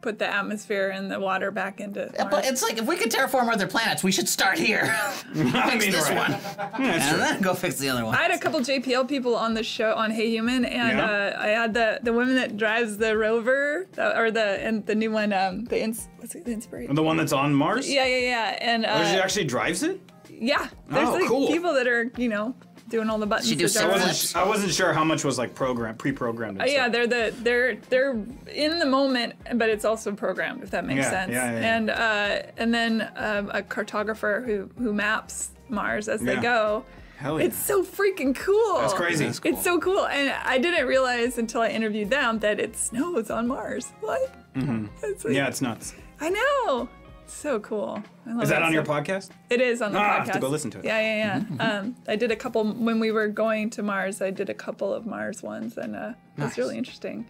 put the atmosphere and the water back into Yeah, But it's like if we could terraform other planets, we should start here. I mean, this right. one, Yeah, and true. then go fix the other one. I had a couple JPL people on the show on Hey Human, and Yeah? uh, I had the the woman that drives the rover, uh, or the and the new one, um, the ins- what's it, the Inspiration. The one that's on Mars. Yeah, yeah, yeah, and Oh, she uh, actually drives it. yeah, there's Oh, like cool. people that are you know doing all the buttons. She do to I some drive it. wasn't. I wasn't sure how much was like program, pre-programmed. and Uh, yeah, they're the they're they're in the moment, but it's also programmed if that makes Yeah, sense. yeah, yeah, yeah. And uh, and then um, a cartographer who who maps Mars as they Yeah. go. Hell yeah. It's so freaking cool. That's crazy. That's cool. It's so cool, and I didn't realize until I interviewed them that it snows on Mars. What? Mm-hmm. Like, Yeah, it's nuts. I know. It's so cool. I love Is that it on so your podcast? it is on the Ah, I podcast. have to go listen to it. Yeah, yeah, yeah. um, I did a couple when we were going to Mars. I did a couple of Mars ones, and uh, it was really interesting.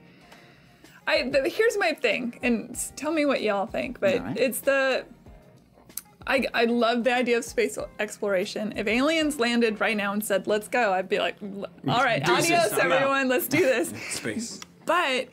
I the, here's my thing, and tell me what y'all think. But Alright. it's the I, I love the idea of space exploration. If aliens landed right now and said, let's go, I'd be like, all right, Deuces, adios, I'm out." everyone, let's do this. Space. But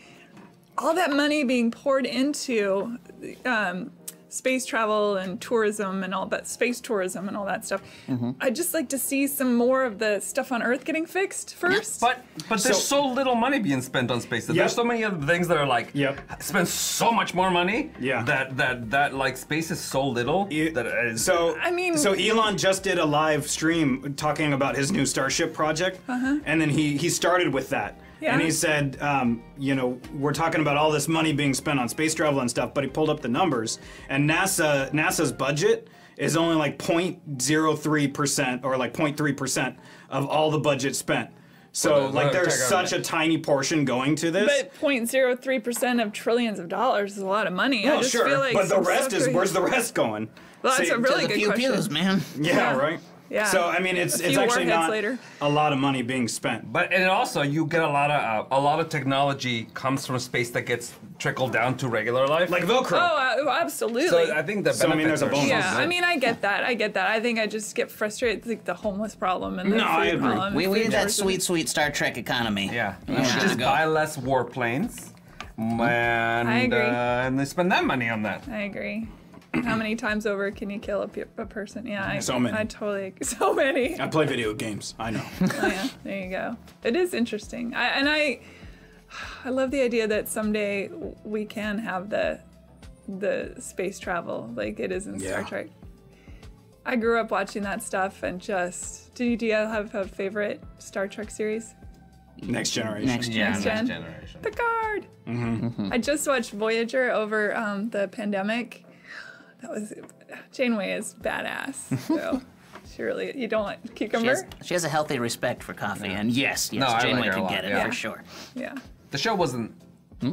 all that money being poured into um, space travel and tourism and all that space tourism and all that stuff, Mm-hmm. I'd just like to see some more of the stuff on Earth getting fixed first. But but there's So- so, little money being spent on space. Yep. There's so many other things that are like Yep. spend so much more money. Yeah. That that that like space is so little You- that it is, So I mean- so Elon just did a live stream talking about his new Starship project, and then he he started with that. Yeah. And he said, um, you know, we're talking about all this money being spent on space travel and stuff, but he pulled up the numbers, and NASA NASA's budget is only like 0.03 percent or like 0.3 percent of all the budget spent. So the- like there's tech such a tiny portion going to this. But 0.03% of trillions of dollars is a lot of money. I Oh, just sure, feel like but the rest stuff is could- where's the rest going? Well, that's See, a really the good pew question. pews, man. Yeah, Yeah. right. Yeah. So I mean, it's A it's actually not later. a lot of money being spent. But and also you get a lot of uh, a lot of technology comes from space that gets trickled down to regular life. Like Velcro. Oh, uh, absolutely. so I think the So, I mean, there's a bonus. yeah, so I mean, I get that. I get that. I think I just get frustrated, like the homeless problem and the No, food I agree. problem. We, and we need that sweet, sweet Star Trek economy. Yeah, You you know, should just go. buy less warplanes, and I agree. Uh, and they spend that money on that. I agree. How many times over can you kill a, pe- a person? Yeah, I, So many. I totally so many. I play video games. I know. Oh, yeah, there you go. It is interesting, I, and I, I love the idea that someday we can have the, the space travel like it is in Star Yeah. Trek. I grew up watching that stuff and just. Do you, do you have a favorite Star Trek series? Next generation. Next Yeah, Next next gen. generation. Picard. Mm-hmm. I just watched Voyager over um, the pandemic. That was Janeway is badass. So she really you don't like She cucumber. has, she has a healthy respect for coffee, and yes, yes, No, I like Janeway can lot, get it yeah. for sure. yeah. The show wasn't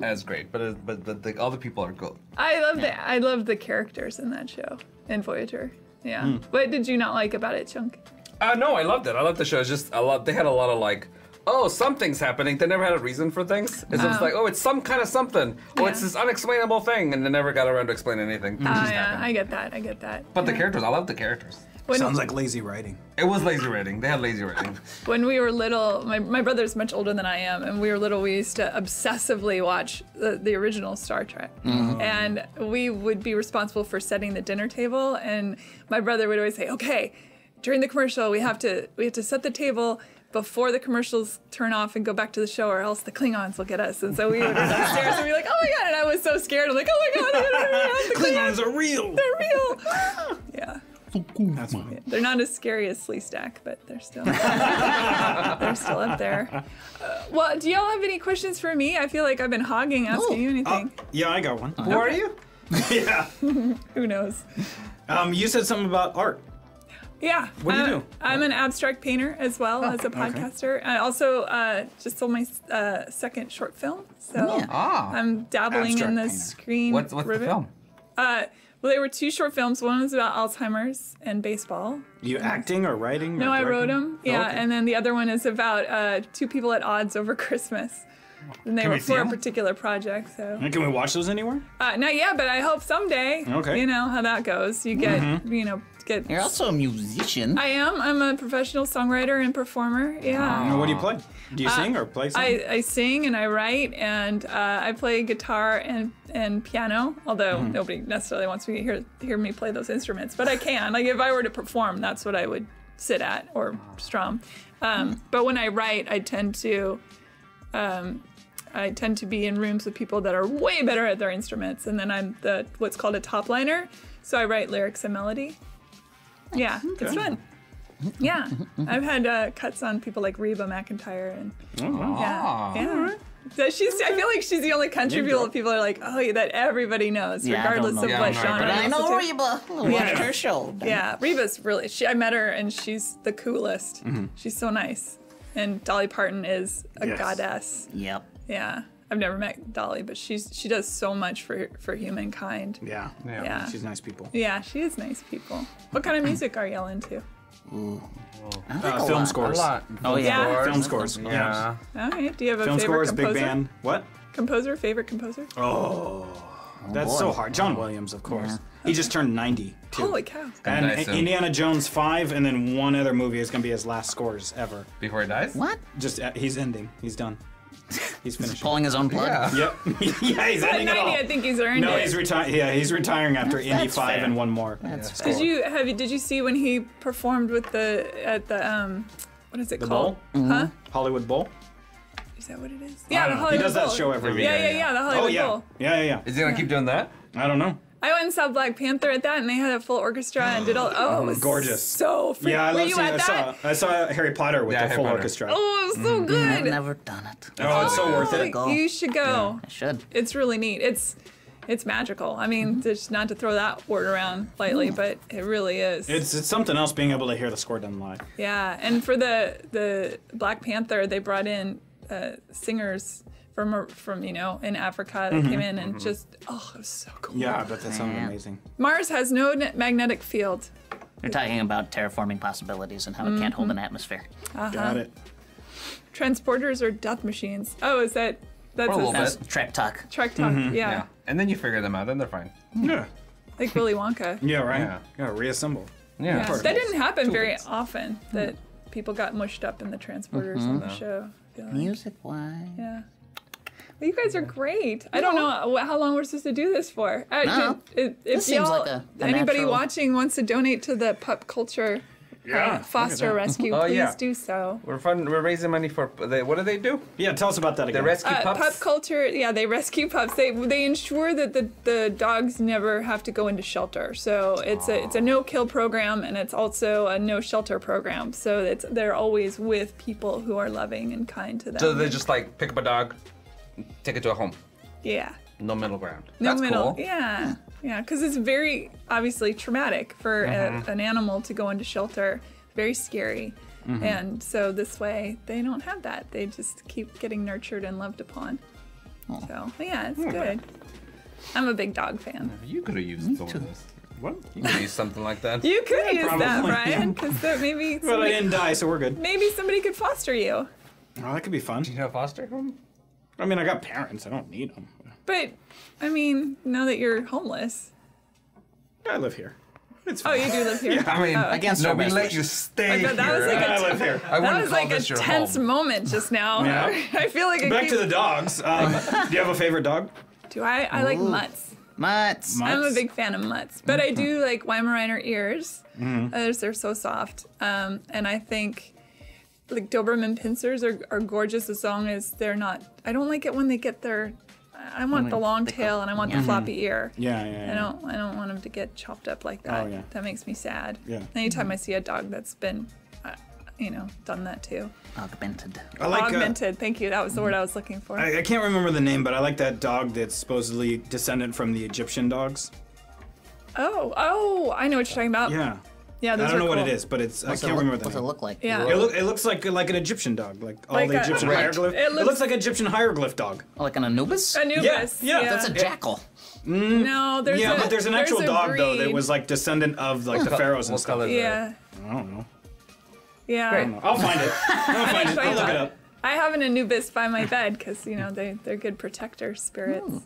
as great, but it, but but the other people are good. I love the I love the characters in that show in Voyager. Yeah. Hmm. What did you not like about it, Chunk? Uh, no, I loved it. I loved the show. It's just a lot. They had a lot of like, oh, something's happening. They never had a reason for things. It's just oh. like, oh, it's some kind of something. Oh, it's this unexplainable thing, and they never got around to explain anything. It Oh yeah, happened. I get that. I get that. But the characters, I love the characters. When, Sounds like lazy writing. It was lazy writing. They had lazy writing. when we were little, my, my brother's much older than I am, and we were little, we used to obsessively watch the, the original Star Trek. Mm-hmm. And we would be responsible for setting the dinner table, and my brother would always say, okay, during the commercial, we have to we have to set the table before the commercials turn off and go back to the show, or else the Klingons will get us. And so we would run upstairs and be like, oh my god! And I was so scared. I'm like, oh my god, the Klingons, Klingons are real. they're real. Yeah. That's fine. They're not as scary as Flea Stack, but they're still they're still up there. Uh, well, do y'all have any questions for me? I feel like I've been hogging asking you anything. Yeah, I got one. Who are you? yeah. Who knows? Um, you said something about art. Yeah. What do you uh, do? I'm an abstract painter as well as a podcaster. I also uh, just sold my uh, second short film, so Yeah. Ah. I'm dabbling Abstract in the painter. screen. What's what's the film? Uh, well, they were two short films. One was about Alzheimer's and baseball. You acting or writing? No, or I wrote them. Yeah, Oh, okay. and then the other one is about uh, two people at odds over Christmas. And they Can were we see for a 'em? particular project. So And Can we watch those anywhere? uh, not yet, but I hope someday. Okay. Mm-hmm. You know how that goes. You get, you know, get. You're also a musician. I am. I'm a professional songwriter and performer. Yeah. And what do you play? Do you sing or play something? I, I sing and I write and uh, I play guitar and, and piano, although Mm-hmm. nobody necessarily wants me to hear, hear me play those instruments, but I can. Like if I were to perform, that's what I would sit at or strum. Um, Mm-hmm. But when I write, I tend to um, I tend to be in rooms with people that are way better at their instruments, and then I'm the what's called a top liner. So I write lyrics and melody. Yeah, it's fun. Yeah, I've had uh, cuts on people like Reba McEntire and oh, wow. Ah. yeah, yeah. So she's. I feel like she's the only country people drop. people are like, oh, yeah, that everybody knows, Yeah, regardless know. of Yeah, what I'm genre. but. I know listen. Reba. Watched Yeah. her show. Yeah, Reba's really. She, I met her and she's the coolest. Mm-hmm. She's so nice. And Dolly Parton is a Yes. goddess. Yep. Yeah, I've never met Dolly, but she's she does so much for for humankind. Yeah. Yeah. Yeah. She's nice people. Yeah, she is nice people. What kind of music are y'all into? I like Uh, a film lot. A scores. lot. Oh yeah. Film scores. Yeah. All right. Do you have a Film favorite scores, big composer? band. What? Composer, favorite composer? Oh. That's boy. so hard. John Williams, of course. He just turned 90. Too. Holy cow. And die soon. Indiana Jones 5, and then one other movie is going to be his last scores ever. Before he dies? What? Just uh, he's ending. He's done. He's finished. Pulling his own blood? Yeah. Yep. yeah, he's At ending it all. I think he's earned No, it. he's retiring. Yeah, he's retiring after Indy That's Five fair. and one more. That's Score. fair. Did you have you did you see when he performed with the at the um what is it The called? Bowl? Huh? Hollywood Bowl? Is that what it is? Yeah, the know. Hollywood He does that Bowl. show every Yeah, year. yeah, yeah, the Oh Hollywood yeah. Bowl. Yeah, yeah, yeah. Is he gonna keep doing that? I don't know. I went and saw Black Panther at that, and they had a full orchestra and did all. Oh, it mm-hmm. was Gorgeous. So freaking. Yeah, I Were love you seeing. at I that? saw. I saw Harry Potter with Yeah, the Harry full Potter. orchestra. Oh, it was so mm-hmm. good. I've never done it. Oh, it's so oh, worth it. Go. You should go. I should. It's really neat. It's it's magical. I mean, mm-hmm. just not to throw that word around lightly, mm. but it really is. It's it's something else being able to hear the score done live. Yeah, and for the the Black Panther, they brought in uh, singers from from you know in Africa that came in and just oh, it was so cool. Mm-hmm. Yeah, I bet that sounded Man. amazing. Mars has no ne- magnetic field. You're talking about terraforming possibilities and how it can't hold Mm-hmm. an atmosphere. Uh-huh. Got it. Transporters are death machines. Oh, is that that's For a little a, That's bit. Trek talk. Trek talk? Yeah. Yeah. And then you figure them out, and they're fine. Yeah. like Willy Wonka. Yeah. Right. Yeah. Yeah. reassemble. Yeah. Yeah. That didn't happen very bits. often. That people got mushed up in the transporters on the show. Like. Music wise. Yeah. Well, you guys are great. I don't know how long we're supposed to do this for. Uh, No. if if This seems y'all, like a- a anybody natural- watching wants to donate to the pup culture Yeah, uh, foster that. rescue, Oh, please yeah. do so. We're fun. We're raising money for. They, what do they do? Yeah. Tell us about that They again. rescue Uh, pups. pup culture, yeah, they rescue pups. They they ensure that the, the dogs never have to go into shelter. So it's a it's a no kill program and it's also a no shelter program. So it's they're always with people who are loving and kind to them. so they just like pick up a dog, take it to a home. yeah. No middle ground. No That's middle. cool. Yeah. Yeah. Because it's very obviously traumatic for Mm-hmm. a, an animal to go into shelter. Very scary. Mm-hmm. And so this way they don't have that. They just keep getting nurtured and loved upon. Oh. So yeah, Hmm. it's good. I'm a big dog fan. You could have used some of this. What? You could have used something like that. You could Yeah, use that, probably. Brian, because maybe But I didn't die, so we're good. maybe somebody could foster you. Oh, that could be fun. Do you know foster home? I mean, I got parents. I don't need them. But I mean, now that you're homeless. I live here. It's fine. Oh, you do live here. yeah, I mean, Against no, our we best let wishes. you stay thought that was here. like a- I live here. I That wouldn't was like a tense home. moment just now. Yeah. I feel like I Back keep, to the dogs. Um, do you have a favorite dog? Do I? I like mutts. Mutts. Mutts? I'm a big fan of mutts, but I do like Weimaraner ears. Mm-hmm. Those they're so soft, um, and I think like Doberman pinschers are, are gorgeous as long as they're not. I don't like it when they get their. I want the long tail and I want the floppy ear. Yeah, yeah, yeah. I don't. I don't want them to get chopped up like that. Oh, yeah. That makes me sad. Yeah. Anytime I see a dog that's been, uh, you know, done that too. Augmented. I like. uh, Augmented. Thank you. That was the word I was looking for. I, I can't remember the name, but I like that dog that's supposedly descendant from the Egyptian dogs. oh, oh, I know what you're talking about. Yeah. Yeah, I don't are know what it is, but it's What's I can't look, remember the What's it name. look like? Yeah. It, look, it looks like like an Egyptian dog, like all Like the a- Egyptian Right. hieroglyph. It It looks, looks- like Egyptian hieroglyph dog. Oh, like an Anubis? Anubis. Yeah, yeah. That's a jackal. Mm. No, there's yeah, a, but there's an actual a dog though that was like descendant of like the pharaohs and What stuff. color is it? Yeah, I don't know. yeah. Great. I'll find it. I'll find it. I'll look it up. I have an Anubis by my bed because you know they they're good protector spirits.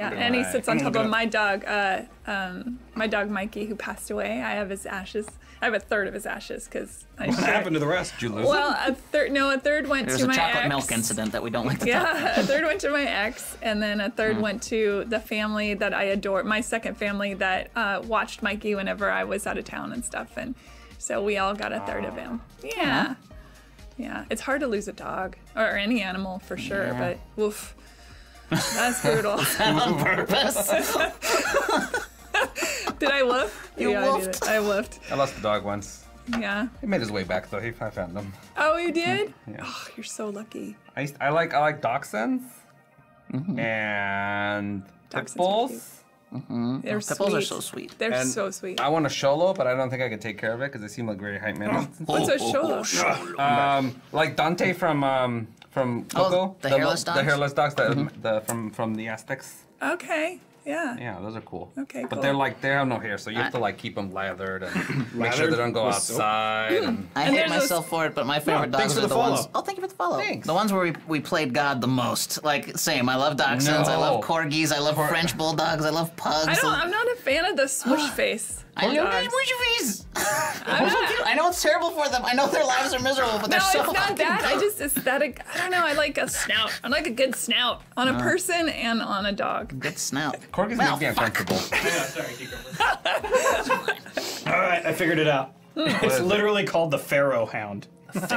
Yeah, and he sits on top of my dog, uh, um, my dog Mikey, who passed away. I have his ashes. I have a third of his ashes because I What share- happened to the rest? Did you lose Well, a third. No, a third went There's to a my chocolate ex. milk incident that we don't like to talk about. Yeah, a third went to my ex, and then a third Hmm. went to the family that I adore. My second family that uh, watched Mikey whenever I was out of town and stuff, and so we all got a third of him. Yeah, yeah. It's hard to lose a dog or any animal for sure, Yeah. but woof, that's brutal. On purpose. did I woof? You yeah, I did woofed. it. I woofed. I lost the dog once. Yeah. He made his way back though. He I found him. Oh, you did? Yeah. Oh, you're so lucky. I used, I like I like dachshunds and pit Dachshunds are bulls. They're Pit bulls are so sweet. They're And so sweet. I want a Xolo, but I don't think I could take care of it because they seem like very high maintenance. What's a Oh, xolo? Um, like Dante from um from Oh, Coco. the lo- hairless The dogs? hairless dogs. The, mm-hmm. the from from the Aztecs. Okay. Yeah. Yeah, those are cool. Okay, But cool. they're like they have no hair, so you have to like keep them lathered and make sure they don't go with soap? outside. And hmm. I And hate there's those- myself for it, but my favorite No, dogs are the the ones. Oh, thank you for the follow. Thanks. The ones where we, we played God the most. Like, same. I love dachshunds. I love corgis. I love French bulldogs. I love pugs. I don't. I'm not a fan of the swoosh face. I know. dogs. Where's your face? I'm I know it's terrible for them. I know their lives are miserable, but No, they're so it's not fucking that. I good. just aesthetic. I don't know. I like a snout. I like a good snout on a uh. person and on a dog. Good snout. Corgis Well, make me uncomfortable. All right, I figured it out. Mm. It's literally called the Pharaoh Hound. Oh,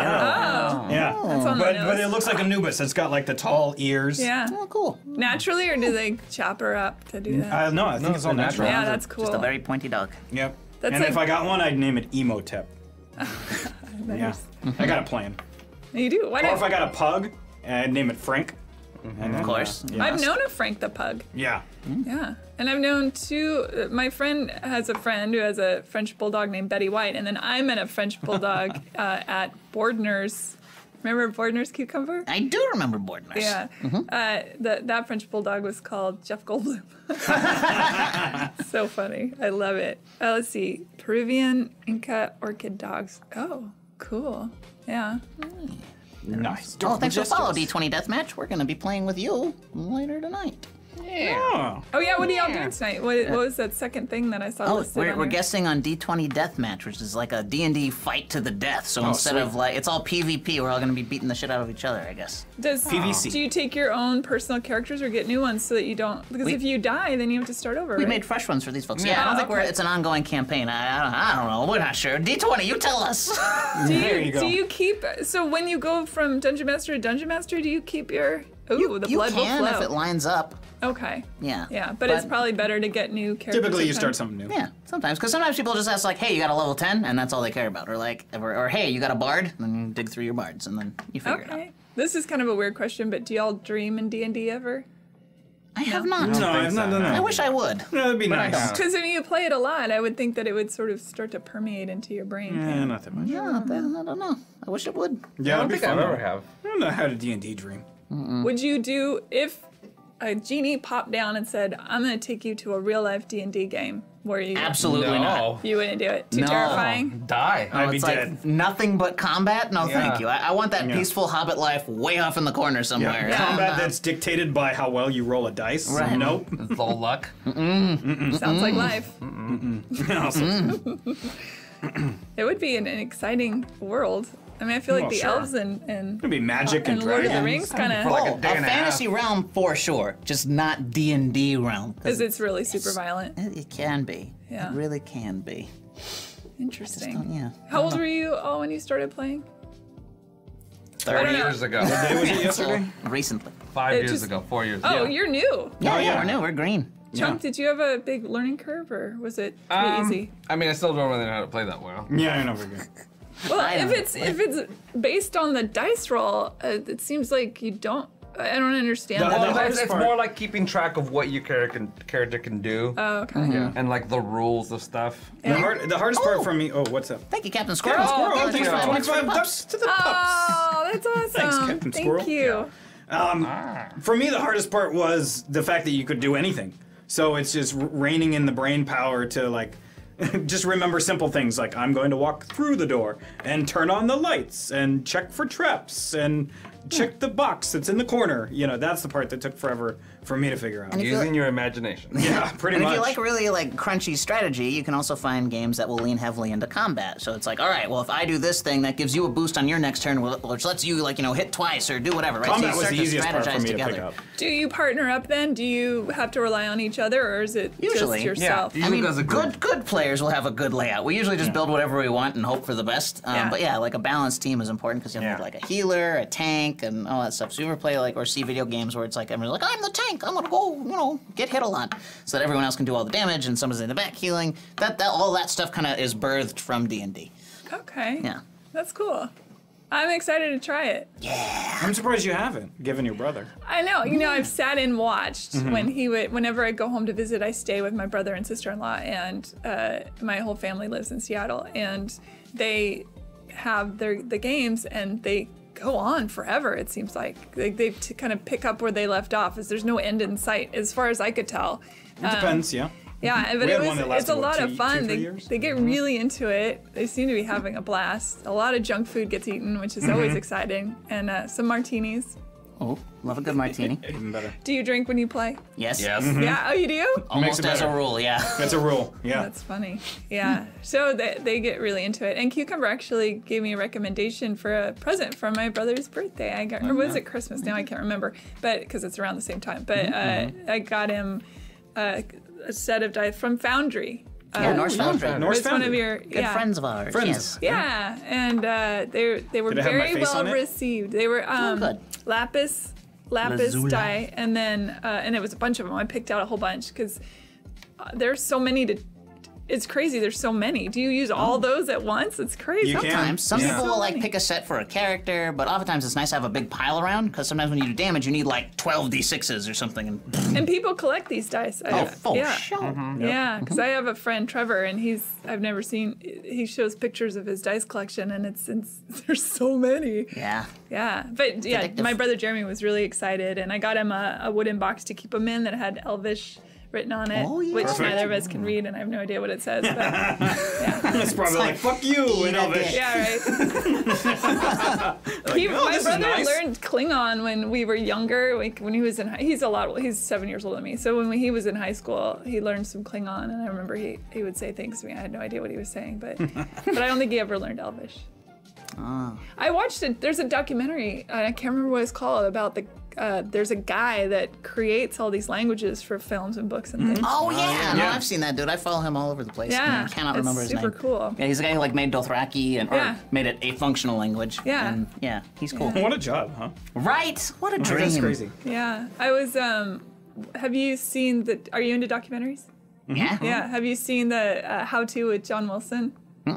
Yeah, That's on the but nose. but it looks like Anubis. It's got like the tall ears. yeah. Oh, cool. Naturally, or do they chop her up to do that? Uh, no, I think No, it's all natural. natural. yeah, that's cool. Just a very pointy dog. Yep. That's and like- if I got one, I'd name it Imhotep. Yeah, I got a plan. You do. Why not? Or not? if I got a pug, I'd name it Frank. And then, Of course. uh, yeah. I've known a Frank the pug. Yeah. Yeah. And I've known two. uh, My friend has a friend who has a French bulldog named Betty White, and then I met a French bulldog uh, at Bordner's. Remember Bordner's cucumber? I do remember Bordners. Yeah. Uh, that that French bulldog was called Jeff Goldblum. so funny. I love it. Uh, let's see. Peruvian Inca orchid dogs. Oh, cool. Yeah. Nice. Oh, thanks for Majestic. follow D20 Deathmatch. We're gonna be playing with you later tonight. Oh. Oh yeah. What are y'all doing tonight? What, what was that second thing that I saw Oh, listed? we're, we're guessing on D20 Deathmatch, which is like a D&D fight to the death. So oh, instead sweet. of like, it's all PvP. We're all gonna be beating the shit out of each other, I guess. Does PVC. Do you take your own personal characters or get new ones so that you don't? Because We- if you die, then you have to start over. We right? made fresh ones for these folks. Yeah, I don't think we're. It's an ongoing campaign. I, I, don't, I don't know. We're not sure. D20, you tell us. Do you, There you go. Do you keep? So when you go from dungeon master to dungeon master, do you keep your? Ooh, the you blood can will if it lines up. Okay. Yeah. Yeah, but, it's probably better to get new characters. Typically, you start something new. Yeah, sometimes because sometimes people just ask like, "Hey, you got a level 10," and that's all they care about, or like, or, or "Hey, you got a bard," and then you dig through your bards, and then you figure it out. Okay. This is kind of a weird question, but do y'all dream in D and D ever? I have not. No, I've not so, done no. that. I wish I would. No, that'd be I nice. Because if you play it a lot, I would think that it would sort of start to permeate into your brain. Eh, not that much. Yeah, I don't know. I wish it would. Yeah, I don't it'd be think I fun. ever have. I don't know how to D and D dream. Would you do if a genie popped down and said, "I'm going to take you to a real life D and D game"? Where you Absolutely not. No. you wouldn't do it? Too No. terrifying. Die. I'd be it's dead. like nothing but combat. No, thank you. I, I want that Yeah. peaceful hobbit life way off in the corner somewhere. Yeah. I'm Combat not- that's dictated by how well you roll a dice. Right. Nope. It's all luck. Sounds like life. Also, mm. It would be an, an exciting world. I mean, I feel like Well, the sure. elves and and, It'd be magic and, and Lord of the. Rings kind For like of a a and a fantasy half. realm for sure, just not D and D realm. because it's really super violent. it, it can be. Yeah. It really can be. Interesting. Yeah. How old were you all when you started playing? Four don't know. years ago. was it yesterday? Recently. Five It years just- ago. Four years ago. Oh, ago. you're new. Yeah, Oh, yeah, yeah. we're new. We're green. Chunk, did you have a big learning curve, or was it pretty Um, easy? I mean, I still don't really know how to play that well. Yeah, I know. we're good. Well, if don't it's if it's based on the dice roll, uh, it seems like you don't. I don't understand The- that. the Well, it's, it's part- more like keeping track of what your character can, character can do Oh, okay. Mm-hmm. and like the rules of stuff. The, hard, the hardest Oh. part for me. Oh, what's up? Thank you, Captain Squirrel. Captain Squirrel, Oh, thanks for 25 pups. bucks to the pups. Oh, that's awesome. thanks, Captain Thank Squirrel. you. Um, ah. For me, the hardest part was the fact that you could do anything. So it's just r- reining in the brain power to like just remember simple things like I'm going to walk through the door and turn on the lights and check for traps and check the box that's in the corner. You know, that's the part that took forever for me to figure out. if Using like- your imagination. Yeah, pretty much. And if you like really like crunchy strategy, you can also find games that will lean heavily into combat. So it's like, all right, well, if I do this thing, that gives you a boost on your next turn, which lets you like you know hit twice or do whatever. Right? Combat so you was start the easiest part for strategize me to pick up. Do you partner up then? Do you have to rely on each other, or is it Usually. just Yeah. yourself? Yeah. I mean, Usually as a group. good good players will have a good layout. We usually just build whatever we want and hope for the best. Um, Yeah. But yeah, like a balanced team is important because you Yeah. need like a healer, a tank, and all that stuff. So you ever play like or see video games where it's like everyone's like, I'm the tank. I'm gonna go, you know, get hit a lot, so that everyone else can do all the damage and someone's in the back healing. That that all that stuff kind of is birthed from D and D. Okay. Yeah. That's cool. I'm excited to try it. Yeah. I'm surprised you haven't, given your brother. I know. You know, I've sat and watched Mm-hmm. when he would. Whenever I go home to visit, I stay with my brother and sister-in-law, and uh, my whole family lives in Seattle, and they have their the games, and they go on forever. It seems like they, they kind of pick up where they left off. As there's no end in sight, as far as I could tell. It depends, yeah. Yeah, but it was it's a lot two- of fun. three they, they get really into it. They seem to be having a blast. A lot of junk food gets eaten, which is Mm-hmm. always exciting, and uh, some martinis. Oh, love a good martini. Even better. Do you drink when you play? Yes. Yes. Yeah. Oh, you do? Almost it as a rule, yeah. That's a rule, yeah. That's funny. Yeah. So they, they get really into it. And Cucumber actually gave me a recommendation for a present for my brother's birthday. I got, or was it Christmas? Now I can't remember, but because it's around the same time. But uh, I got him uh, a set of dice from Foundry. Yeah, Uh, Norse Foundry. Norse it's one of Foundry. your Good yeah. friends of ours. Friends. Yes. Yeah, and uh, they they were Did it have my very well received. They were um, good. lapis lapis Lazuli. die, and then uh, and it was a bunch of them. I picked out a whole bunch because uh, there's so many to. It's crazy. There's so many. Do you use all oh. those at once? It's crazy. You can. Sometimes. Some Yeah. people will like pick a set for a character, but oftentimes it's nice to have a big pile around because sometimes when you do damage, you need like 12 d6s or something. And And people collect these dice. I- oh, for yeah. sure. Mm-hmm. Mm-hmm. Yeah, mm-hmm. because I have a friend Trevor, and he's I've never seen. He shows pictures of his dice collection, and it's, it's there's so many. Yeah. Yeah, but yeah, addictive. my brother Jeremy was really excited, and I got him a, a wooden box to keep him in that had Elvish written on it, Oh, yeah. which Perfect. neither of us can read, and I have no idea what it says. But yeah, It's probably like, fuck you in Elvish. yeah, right. he, oh, my brother nice. learned Klingon when we were younger. Like when he was in, high, he's a lot. He's seven years older than me. So when he was in high school, he learned some Klingon, and I remember he he would say things to me. I had no idea what he was saying, but but I don't think he ever learned Elvish. Ah. I watched it. There's a documentary. uh, I can't remember what it's called about the. Uh, there's a guy that creates all these languages for films and books and things. Oh, yeah. No, I've seen that dude. I follow him all over the place. Yeah, I cannot remember his name. super name. cool. Yeah, he's the guy who like made Dothraki and or Yeah. made it a functional language. Yeah. And, yeah, he's cool. What a job, huh? Right? What a dream. That's crazy. Yeah, I was. Um, have you seen the? Are you into documentaries? Yeah. Yeah. Have you seen the uh, How to with John Wilson?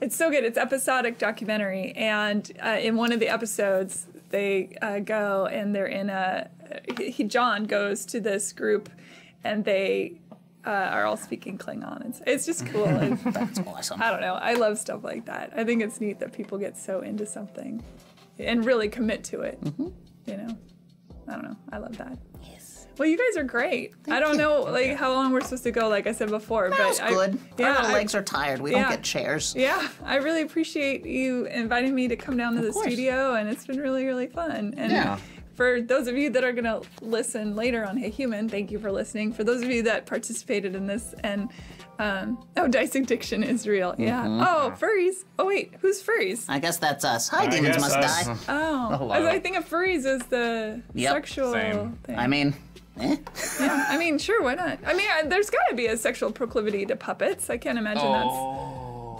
it's so good. It's episodic documentary, and uh, in one of the episodes, they uh, go and they're in a. He, John goes to this group, and they uh, are all speaking Klingon. It's, it's just cool. It's, That's awesome. I don't know. I love stuff like that. I think it's neat that people get so into something and really commit to it. You know, I don't know. I love that. Yes. Well, you guys are great. I don't you. know like how long we're supposed to go. Like I said before, but That's I, good. yeah, Our little I- legs are tired. We yeah. don't get chairs. yeah, I really appreciate you inviting me to come down to the course. studio, and it's been really, really fun. And Yeah. for those of you that are gonna listen later on Hey Human, thank you for listening. For those of you that participated in this and um, oh, dice addiction is real. Yeah. Mm-hmm. Oh, furries. Oh wait, who's furries? I guess that's us. Hi, I demons must us. die. Oh, lot as I think of furries as the Yep. sexual Same. thing. I mean, eh? yeah, I mean, sure, why not? I mean, uh, there's got to be a sexual proclivity to puppets. I can't imagine Oh. that's.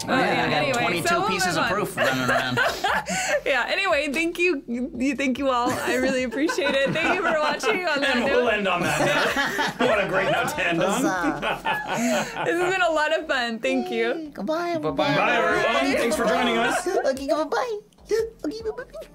Uh, yeah, I got anyway, 22 so we'll pieces of on. proof running around. Yeah. Anyway, thank you, you, thank you all. I really appreciate it. Thank you for watching. On that And we'll note, end on that. what a great note to end on. Huzzah. this has been a lot of fun. Thank you. Goodbye. Bye-bye. Bye, everyone. Thanks for joining us. Okay, goodbye. Okay, bye-bye.